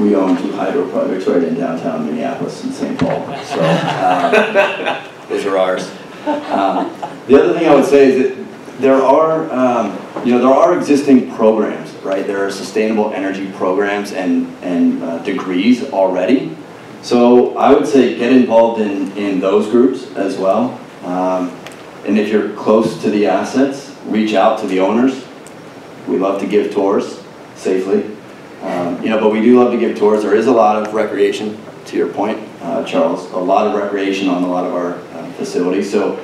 We own two hydro projects right in downtown Minneapolis and St. Paul, so uh, [LAUGHS] those are ours. Um, the other thing I would say is that there are, um, you know, there are existing programs, right? There are sustainable energy programs and, and uh, degrees already. So I would say get involved in, in those groups as well. Um, and if you're close to the assets, reach out to the owners. We love to give tours safely. Um, you know, but we do love to give tours. There is a lot of recreation, to your point, uh, Charles, a lot of recreation on a lot of our uh, facilities. So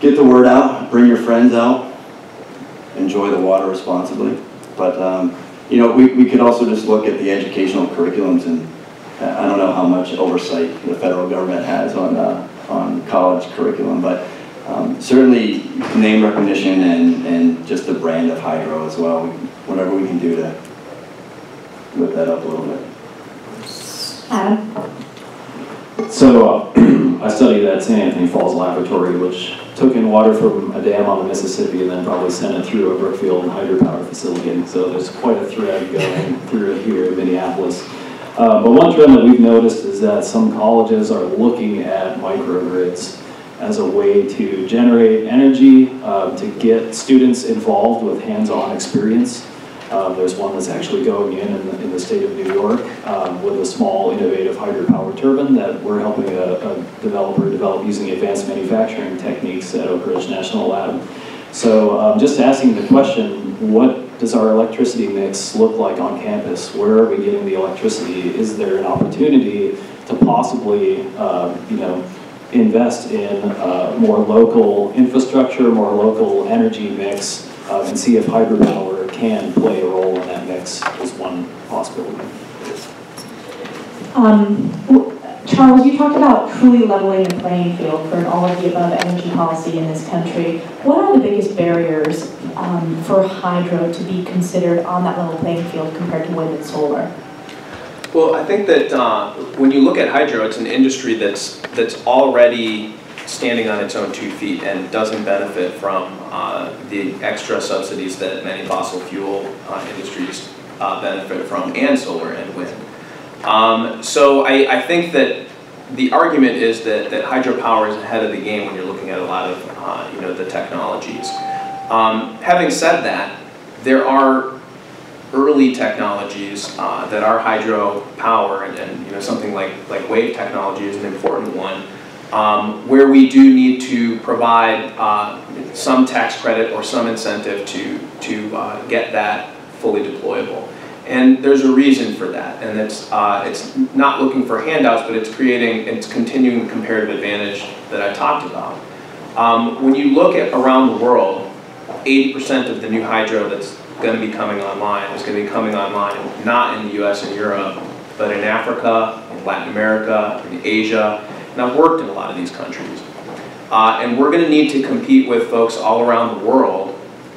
get the word out, bring your friends out, enjoy the water responsibly. But, um, you know, we, we could also just look at the educational curriculums and I don't know how much oversight the federal government has on, uh, on college curriculum, but um, certainly name recognition and, and just the brand of Hydro as well. Whatever we can do to whip that up a little bit. Adam? So uh, [CLEARS THROAT] I studied at St. Anthony Falls Laboratory, which took in water from a dam on the Mississippi and then probably sent it through a Brookfield hydropower facility. And So there's quite a thread going through here in Minneapolis. Uh, but one trend that we've noticed is that some colleges are looking at microgrids as a way to generate energy, uh, to get students involved with hands-on experience. Um, There's one that's actually going in in the, in the state of New York um, with a small innovative hydropower turbine that we're helping a, a developer develop using advanced manufacturing techniques at Oak Ridge National Lab. So um, just asking the question, what does our electricity mix look like on campus? Where are we getting the electricity? Is there an opportunity to possibly, uh, you know, invest in uh, more local infrastructure, more local energy mix, uh, and see if hydropower can play a role in that mix is one possibility. Um, Charles, you talked about truly leveling the playing field for an all-of-the-above energy policy in this country. What are the biggest barriers um, for hydro to be considered on that level playing field compared to wind and solar? Well, I think that uh, when you look at hydro, it's an industry that's, that's already standing on its own two feet and doesn't benefit from uh, the extra subsidies that many fossil fuel uh, industries uh, benefit from, and solar and wind. Um, So I, I think that the argument is that, that hydropower is ahead of the game when you're looking at a lot of, uh, you know, the technologies. Um, Having said that, there are early technologies uh, that are hydropower and, and you know something like like wave technology is an important one um, where we do need to provide uh, some tax credit or some incentive to to uh, get that fully deployable. And there's a reason for that and it's uh, it's not looking for handouts but it's creating it's continuing comparative advantage that I talked about. Um, when you look at around the world 80% of the new hydro that's going to be coming online is going to be coming online not in the US and Europe, but in Africa, in Latin America, in Asia, and I've worked in a lot of these countries. Uh, and we're going to need to compete with folks all around the world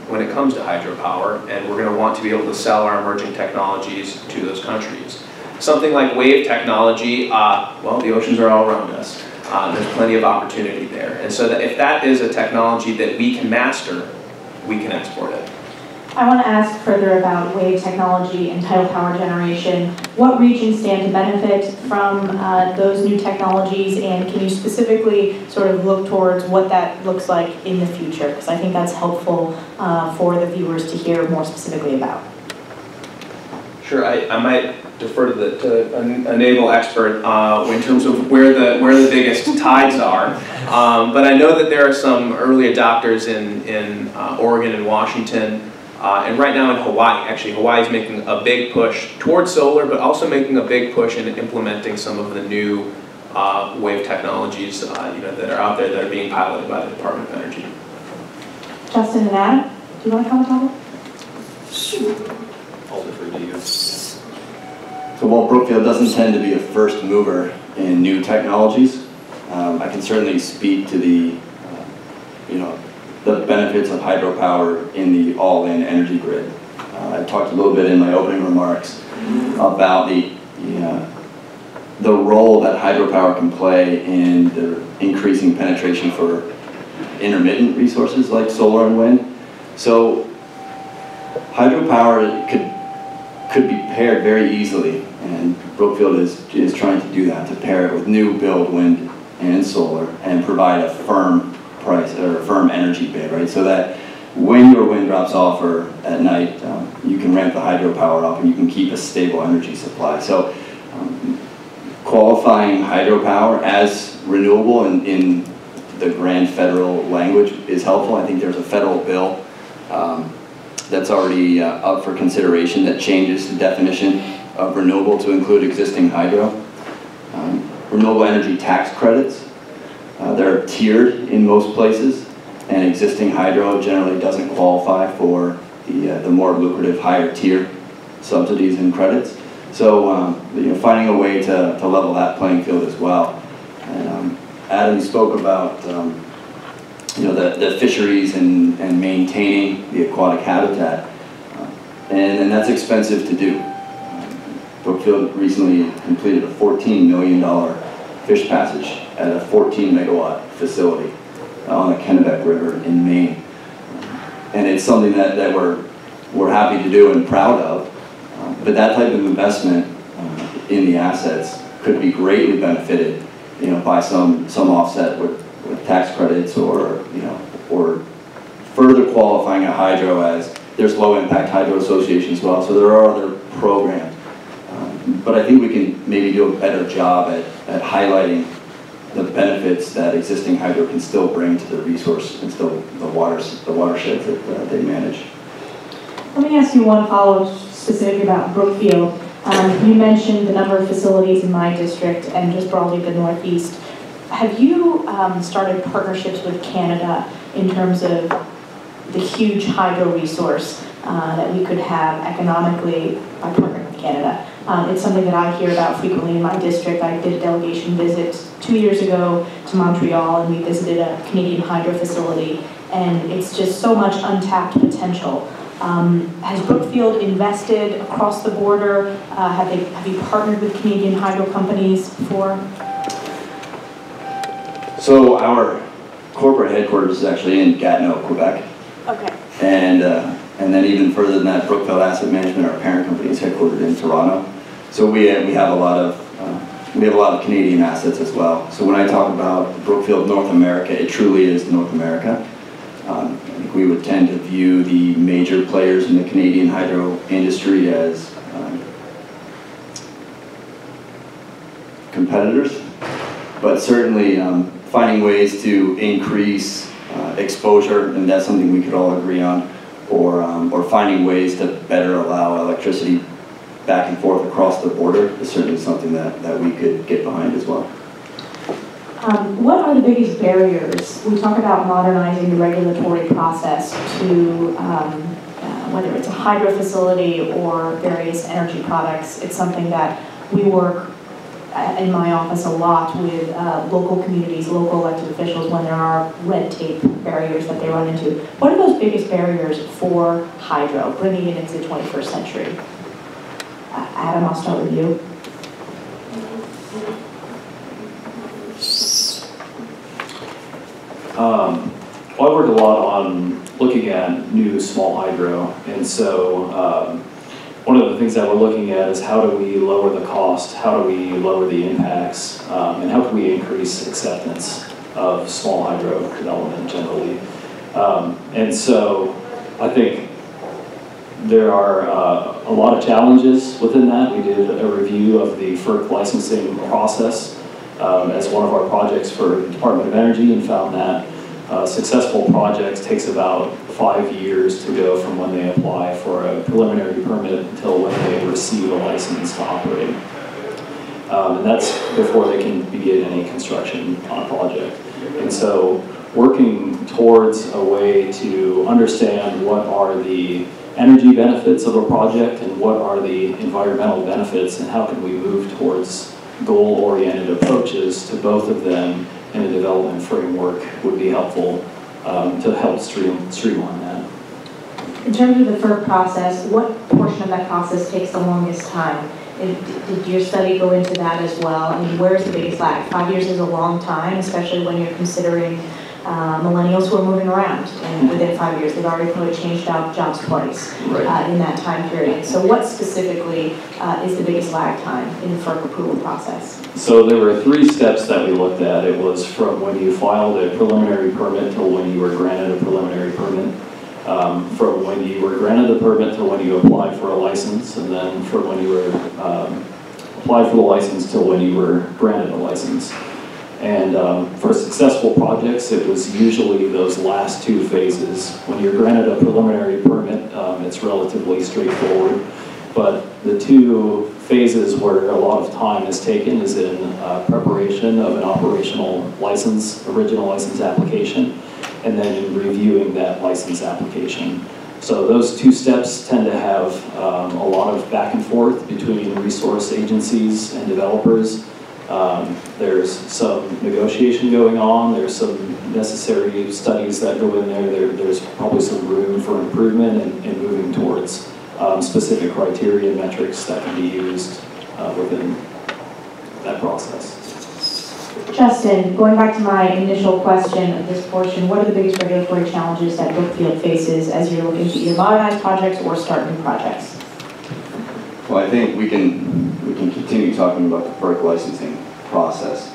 when it comes to hydropower, and we're going to want to be able to sell our emerging technologies to those countries. Something like wave technology, uh, well, the oceans are all around us. Uh, there's plenty of opportunity there. And so that if that is a technology that we can master, we can export it. I want to ask further about wave technology and tidal power generation. What regions stand to benefit from uh, those new technologies, and can you specifically sort of look towards what that looks like in the future? Because I think that's helpful uh, for the viewers to hear more specifically about. Sure, I, I might defer to the, to a, a naval expert, uh, in terms of where the, where the biggest tides are. Um, but I know that there are some early adopters in, in, uh, Oregon and Washington, uh, and right now in Hawaii. Actually, Hawaii is making a big push towards solar, but also making a big push in implementing some of the new, uh, wave technologies, uh, you know, that are out there that are being piloted by the Department of Energy. Justin and Adam, do you want to comment on that? I'll defer to you. So while Brookfield doesn't tend to be a first mover in new technologies, um, I can certainly speak to the, uh, you know, the benefits of hydropower in the all-in energy grid. Uh, I talked a little bit in my opening remarks about the, the, role that hydropower can play in the increasing penetration for intermittent resources like solar and wind. So hydropower could could be paired very easily, and Brookfield is, is trying to do that, to pair it with new build wind and solar and provide a firm price or firm energy bid, right? So that when your wind drops off or at night, um, you can ramp the hydropower up and you can keep a stable energy supply. So um, qualifying hydropower as renewable in, in the grand federal language is helpful. I think there's a federal bill um, that's already uh, up for consideration that changes the definition of renewable to include existing hydro. Um, renewable energy tax credits, uh, they're tiered in most places, and existing hydro generally doesn't qualify for the, uh, the more lucrative higher tier subsidies and credits. So um, you know, finding a way to, to level that playing field as well. And um, Adam spoke about um, you know, the, the fisheries and, and maintaining the aquatic habitat. Uh, and, and that's expensive to do. Um, Brookfield recently completed a $14 million fish passage at a 14 megawatt facility on the Kennebec River in Maine. And it's something that, that we're, we're happy to do and proud of. Uh, but that type of investment uh, in the assets could be greatly benefited you know, by some, some offset with with tax credits or, you know, or further qualifying a hydro as There's Low Impact Hydro Association as well, so there are other programs. Um, But I think we can maybe do a better job at, at highlighting the benefits that existing hydro can still bring to the resource and still the waters, the watersheds that uh, they manage. Let me ask you one follow-up specifically about Brookfield. Um, You mentioned the number of facilities in my district and just broadly the Northeast. Have you um, started partnerships with Canada in terms of the huge hydro resource uh, that we could have economically by partnering with Canada? Um, It's something that I hear about frequently in my district. I did a delegation visit two years ago to Montreal, and we visited a Canadian hydro facility, and it's just so much untapped potential. Um, Has Brookfield invested across the border? Uh, Have they, have you partnered with Canadian hydro companies before? So our corporate headquarters is actually in Gatineau, Quebec. Okay. And, uh, and then even further than that, Brookfield Asset Management, our parent company, is headquartered in Toronto. So we, uh, we have a lot of, uh, we have a lot of Canadian assets as well. So when I talk about Brookfield North America, it truly is North America. Um, I think we would tend to view the major players in the Canadian hydro industry as um, competitors, but certainly um, finding ways to increase uh, exposure, and that's something we could all agree on, or, um, or finding ways to better allow electricity back and forth across the border is certainly something that, that we could get behind as well. Um, What are the biggest barriers? We talk about modernizing the regulatory process to, um, uh, whether it's a hydro facility or various energy products. It's something that we work uh, in my office a lot with uh, local communities, local elected officials, when there are red tape barriers that they run into. What are those biggest barriers for hydro, bringing it into the 21st century? Adam, I'll start with you. Um, well, I worked a lot on looking at new small hydro, and so um, one of the things that we're looking at is how do we lower the cost, how do we lower the impacts, um, and how can we increase acceptance of small hydro development generally. Um, and so I think there are uh, a lot of challenges within that. We did a review of the FERC licensing process um, as one of our projects for the Department of Energy and found that uh, successful projects takes about five years to go from when they apply for a preliminary permit until when they receive a license to operate. Um, and that's before they can begin any construction on a project. And so working towards a way to understand what are the energy benefits of a project and what are the environmental benefits and how can we move towards goal-oriented approaches to both of them in a development framework would be helpful um, to help stream, streamline that. In terms of the FERC process, what portion of that process takes the longest time? Did your study go into that as well? I mean, where's the biggest lag? Five years is a long time, especially when you're considering uh, millennials who are moving around. And within five years, they've already probably changed out jobs twice uh, in that time period. So what specifically uh, is the biggest lag time in the FERC approval process? So there were three steps that we looked at. It was from when you filed a preliminary permit till when you were granted a preliminary permit. Um, from when you were granted the permit to when you applied for a license, and then from when you were um, applied for the license till when you were granted a license. And um, for successful projects, it was usually those last two phases. When you're granted a preliminary permit, um, it's relatively straightforward. But the two phases where a lot of time is taken is in uh, preparation of an operational license, original license application, and then in reviewing that license application. So those two steps tend to have um, a lot of back and forth between resource agencies and developers. Um, There's some negotiation going on, there's some necessary studies that go in there, There- there's probably some room for improvement and and moving towards um, specific criteria and metrics that can be used uh, within that process. Justin, going back to my initial question of this portion, what are the biggest regulatory challenges that Brookfield faces as you're looking to either modernize projects or start new projects? Well, I think we can, we can continue talking about the FERC licensing process.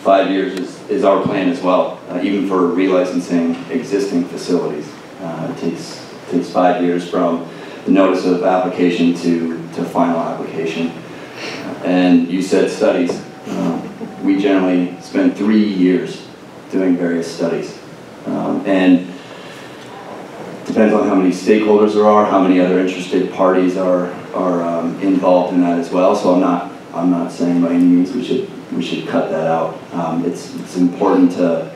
Five years is, is our plan as well, uh, even for relicensing existing facilities. Uh, It takes takes five years from the notice of application to, to final application. And you said studies. Um, We generally spend three years doing various studies. Um, And depends on how many stakeholders there are, how many other interested parties are, are um, involved in that as well. So I'm not, I'm not saying by any means we should, we should cut that out. Um, It's, it's important to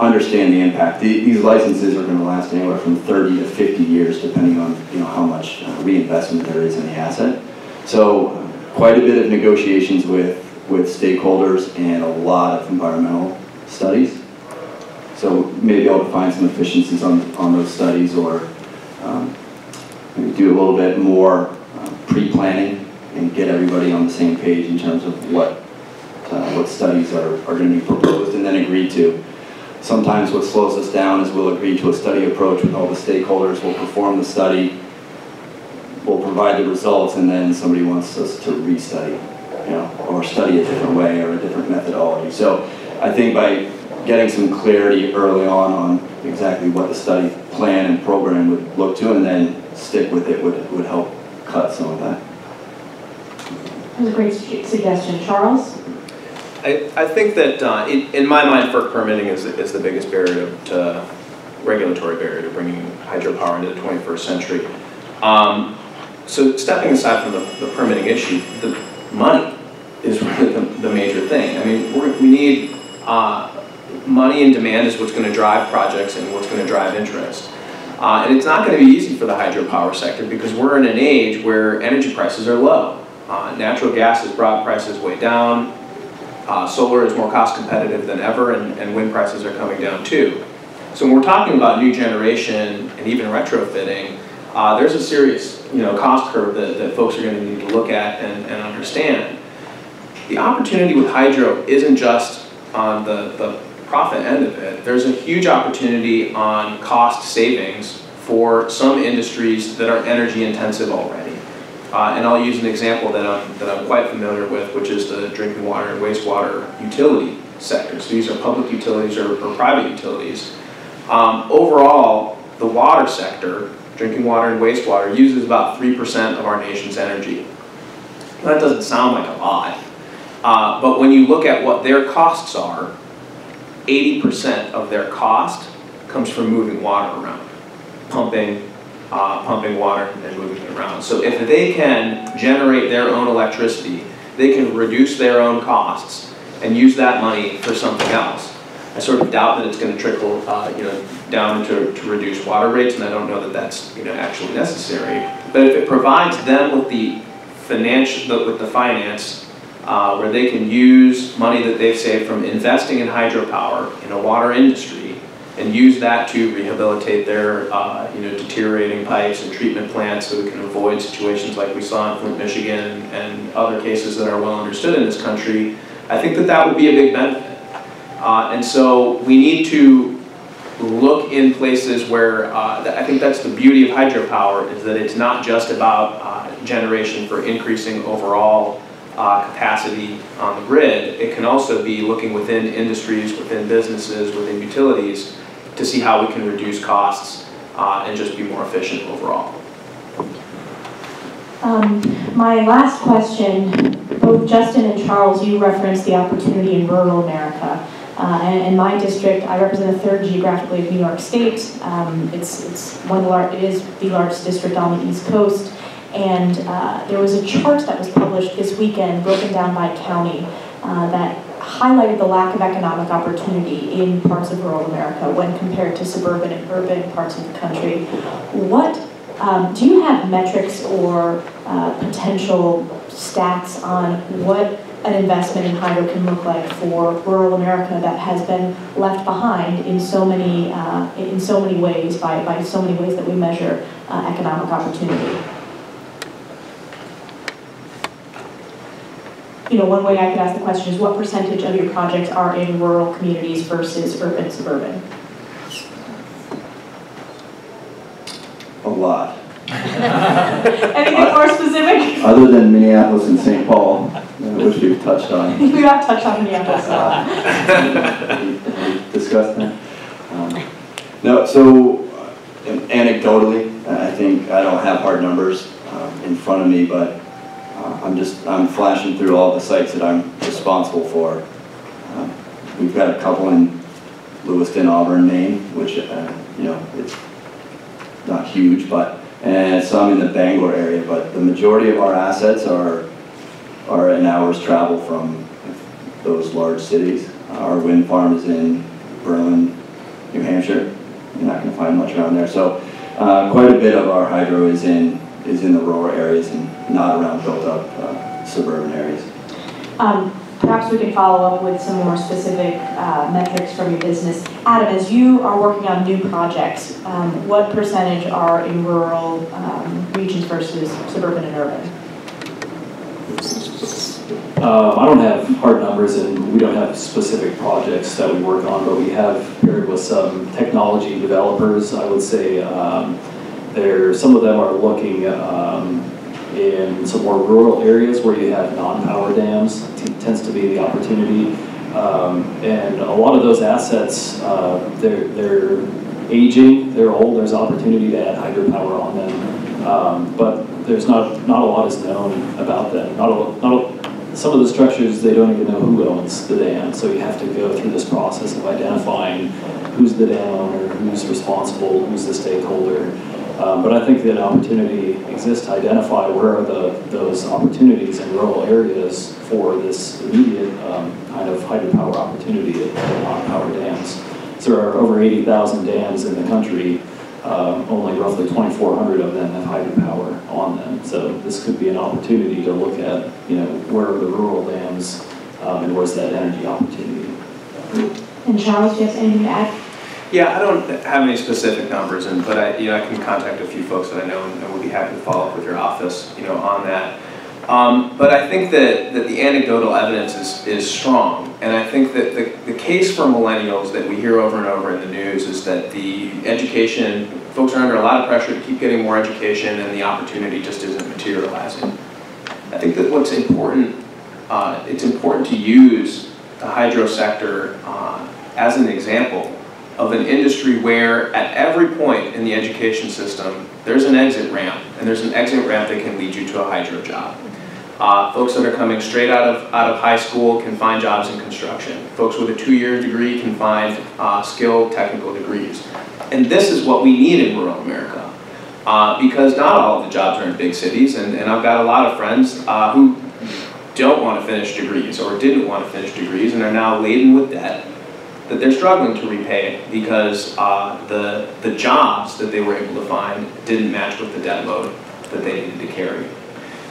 understand the impact. The- These licenses are gonna last anywhere from 30 to 50 years, depending on, you know, how much uh, reinvestment there is in the asset. So quite a bit of negotiations with, with stakeholders and a lot of environmental studies. So maybe able to find some efficiencies on, on those studies or um, do a little bit more uh, pre-planning and get everybody on the same page in terms of what, uh, what studies are, are gonna be proposed and then agreed to. Sometimes what slows us down is we'll agree to a study approach with all the stakeholders, we'll perform the study, we'll provide the results, and then somebody wants us to restudy, you know, or study a different way or a different methodology. So I think by getting some clarity early on on exactly what the study plan and program would look to, and then stick with it would, would help cut some of that. That was a great suggestion. Charles? I, I think that, uh, in, in my mind, FERC permitting is, is the biggest barrier to, regulatory barrier to bringing hydropower into the 21st century. Um, so stepping aside from the, the permitting issue, the money is [LAUGHS] really the, the major thing. I mean, we're, we need, uh, money and demand is what's gonna drive projects and what's gonna drive interest. Uh, and it's not gonna be easy for the hydropower sector because we're in an age where energy prices are low. Uh, natural gas has brought prices way down, uh, solar is more cost competitive than ever, and, and wind prices are coming down too. So when we're talking about new generation and even retrofitting, uh, there's a serious, you know, cost curve that, that folks are going to need to look at and, and understand. The opportunity with hydro isn't just on the, the profit end of it. There's a huge opportunity on cost savings for some industries that are energy intensive already. Uh, and I'll use an example that I'm, that I'm quite familiar with, which is the drinking water and wastewater utility sectors. These are public utilities or, or private utilities. Um, overall, the water sector, drinking water and wastewater, uses about 3% of our nation's energy. That doesn't sound like a lot, uh, but when you look at what their costs are, 80% of their cost comes from moving water around, pumping, uh, pumping water and moving it around. So if they can generate their own electricity, they can reduce their own costs and use that money for something else. I sort of doubt that it's going to trickle, uh, you know, down to, to reduce water rates, and I don't know that that's, you know, actually necessary. But if it provides them with the financial, with the finance, uh, where they can use money that they've saved from investing in hydropower in a water industry, and use that to rehabilitate their, uh, you know, deteriorating pipes and treatment plants so we can avoid situations like we saw in Flint, Michigan, and other cases that are well understood in this country, I think that that would be a big benefit. Uh, and so we need to look in places where, uh, I think that's the beauty of hydropower, is that it's not just about uh, generation for increasing overall uh, capacity on the grid. It can also be looking within industries, within businesses, within utilities, to see how we can reduce costs uh, and just be more efficient overall. Um, My last question, both Justin and Charles, you referenced the opportunity in rural America. Uh, And in my district, I represent a third geographically of New York State. Um, It's, it's one of the, lar- it is the largest district on the East Coast. And uh, there was a chart that was published this weekend, broken down by county, uh, that highlighted the lack of economic opportunity in parts of rural America when compared to suburban and urban parts of the country. What um, do you have metrics or uh, potential stats on what an investment in hydro can look like for rural America that has been left behind in so many uh, in so many ways by, by so many ways that we measure uh, economic opportunity? You know, one way I could ask the question is what percentage of your projects are in rural communities versus urban suburban? A lot. [LAUGHS] Anything more specific? Other than Minneapolis and St. Paul, uh, which we've touched on. [LAUGHS] we have touched on Minneapolis. we discussed that? Um, No, so uh, anecdotally, think, I don't have hard numbers uh, in front of me, but uh, I'm just, I'm flashing through all the sites that I'm responsible for. Uh, We've got a couple in Lewiston, Auburn, Maine, which, uh, you know, it's not huge, but, and some in the Bangor area, but the majority of our assets are, are an hour's travel from those large cities. Our wind farm is in Berlin, New Hampshire. You're not gonna find much around there. So, uh, quite a bit of our hydro is in, is in the rural areas and not around built-up uh, suburban areas. Um, Perhaps we can follow up with some more specific uh, metrics from your business. Adam, as you are working on new projects, um, what percentage are in rural um, regions versus suburban and urban? Um, I don't have hard numbers and we don't have specific projects that we work on, but we have paired with some technology developers. I would say um, there, some of them are looking um, in some more rural areas where you have non-power dams, tends to be the opportunity. Um, And a lot of those assets, uh, they're, they're aging, they're old, there's opportunity to add hydropower on them. Um, But there's not, not a lot is known about them. Not a, not a, some of the structures, they don't even know who owns the dam, so you have to go through this process of identifying who's the dam owner, who's responsible, who's the stakeholder. Um, But I think that an opportunity exists to identify where are the, those opportunities in rural areas for this immediate um, kind of hydropower opportunity at non-power dams. So there are over 80,000 dams in the country, um, only roughly 2,400 of them have hydropower on them. So this could be an opportunity to look at, you know, where are the rural dams um, and where's that energy opportunity? And Charles, do you have anything to add? Yeah, I don't have any specific numbers, and, but I, you know, I can contact a few folks that I know and would be happy to follow up with your office, you know, on that. Um, but I think that, that the anecdotal evidence is, is strong, and I think that the, the case for millennials that we hear over and over in the news is that the education, folks are under a lot of pressure to keep getting more education, and the opportunity just isn't materializing. I think that what's important, uh, it's important to use the hydro sector uh, as an example of an industry where at every point in the education system, there's an exit ramp, and there's an exit ramp that can lead you to a hydro job. Uh, folks that are coming straight out of, out of high school can find jobs in construction. Folks with a two-year degree can find uh, skilled technical degrees. And this is what we need in rural America. Uh, because not all of the jobs are in big cities, and, and I've got a lot of friends uh, who don't want to finish degrees or didn't want to finish degrees and are now laden with debt that they're struggling to repay because uh, the, the jobs that they were able to find didn't match with the debt load that they needed to carry.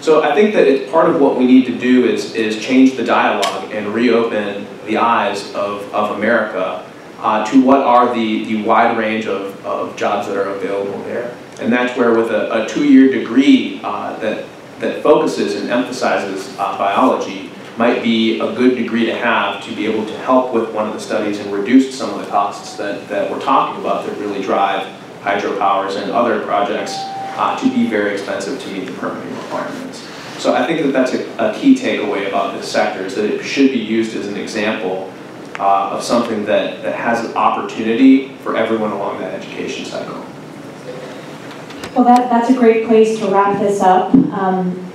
So I think that it's part of what we need to do is, is change the dialogue and reopen the eyes of, of America uh, to what are the, the wide range of, of jobs that are available there. And that's where with a, a two-year degree uh, that, that focuses and emphasizes uh, biology might be a good degree to have to be able to help with one of the studies and reduce some of the costs that, that we're talking about that really drive hydropowers and other projects uh, to be very expensive to meet the permitting requirements. So I think that that's a, a key takeaway about this sector is that it should be used as an example uh, of something that, that has an opportunity for everyone along that education cycle. Well, that, that's a great place to wrap this up. Um,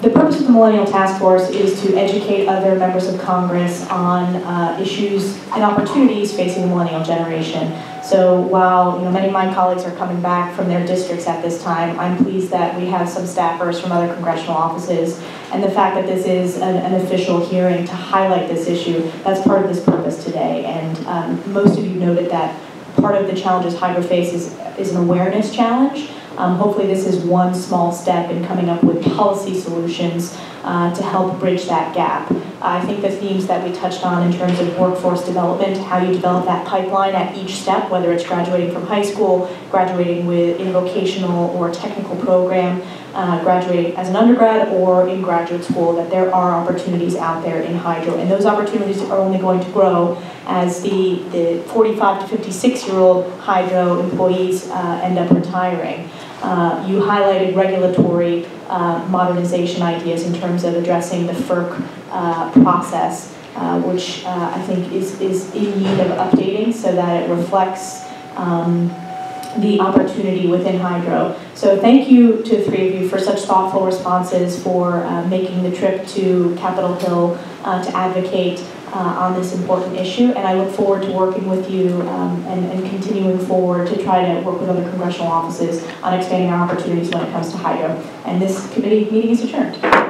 the purpose of the Millennial Task Force is to educate other members of Congress on uh, issues and opportunities facing the millennial generation. So while you know many of my colleagues are coming back from their districts at this time, I'm pleased that we have some staffers from other congressional offices, and the fact that this is an, an official hearing to highlight this issue, that's part of this purpose today. And um, most of you noted that part of the challenges Hydro faces is an awareness challenge. Um, hopefully this is one small step in coming up with policy solutions uh, to help bridge that gap. I think the themes that we touched on in terms of workforce development, how you develop that pipeline at each step, whether it's graduating from high school, graduating with in a vocational or technical program, uh, graduating as an undergrad or in graduate school, that there are opportunities out there in hydro. And those opportunities are only going to grow as the, the 45 to 56 year old hydro employees uh, end up retiring. Uh, you highlighted regulatory uh, modernization ideas in terms of addressing the FERC uh, process, uh, which uh, I think is, is in need of updating so that it reflects um, the opportunity within hydro. So thank you to the three of you for such thoughtful responses, for uh, making the trip to Capitol Hill to advocate uh, on this important issue. And I look forward to working with you um, and, and continuing forward to try to work with other congressional offices on expanding our opportunities when it comes to hydro. And this committee meeting is adjourned.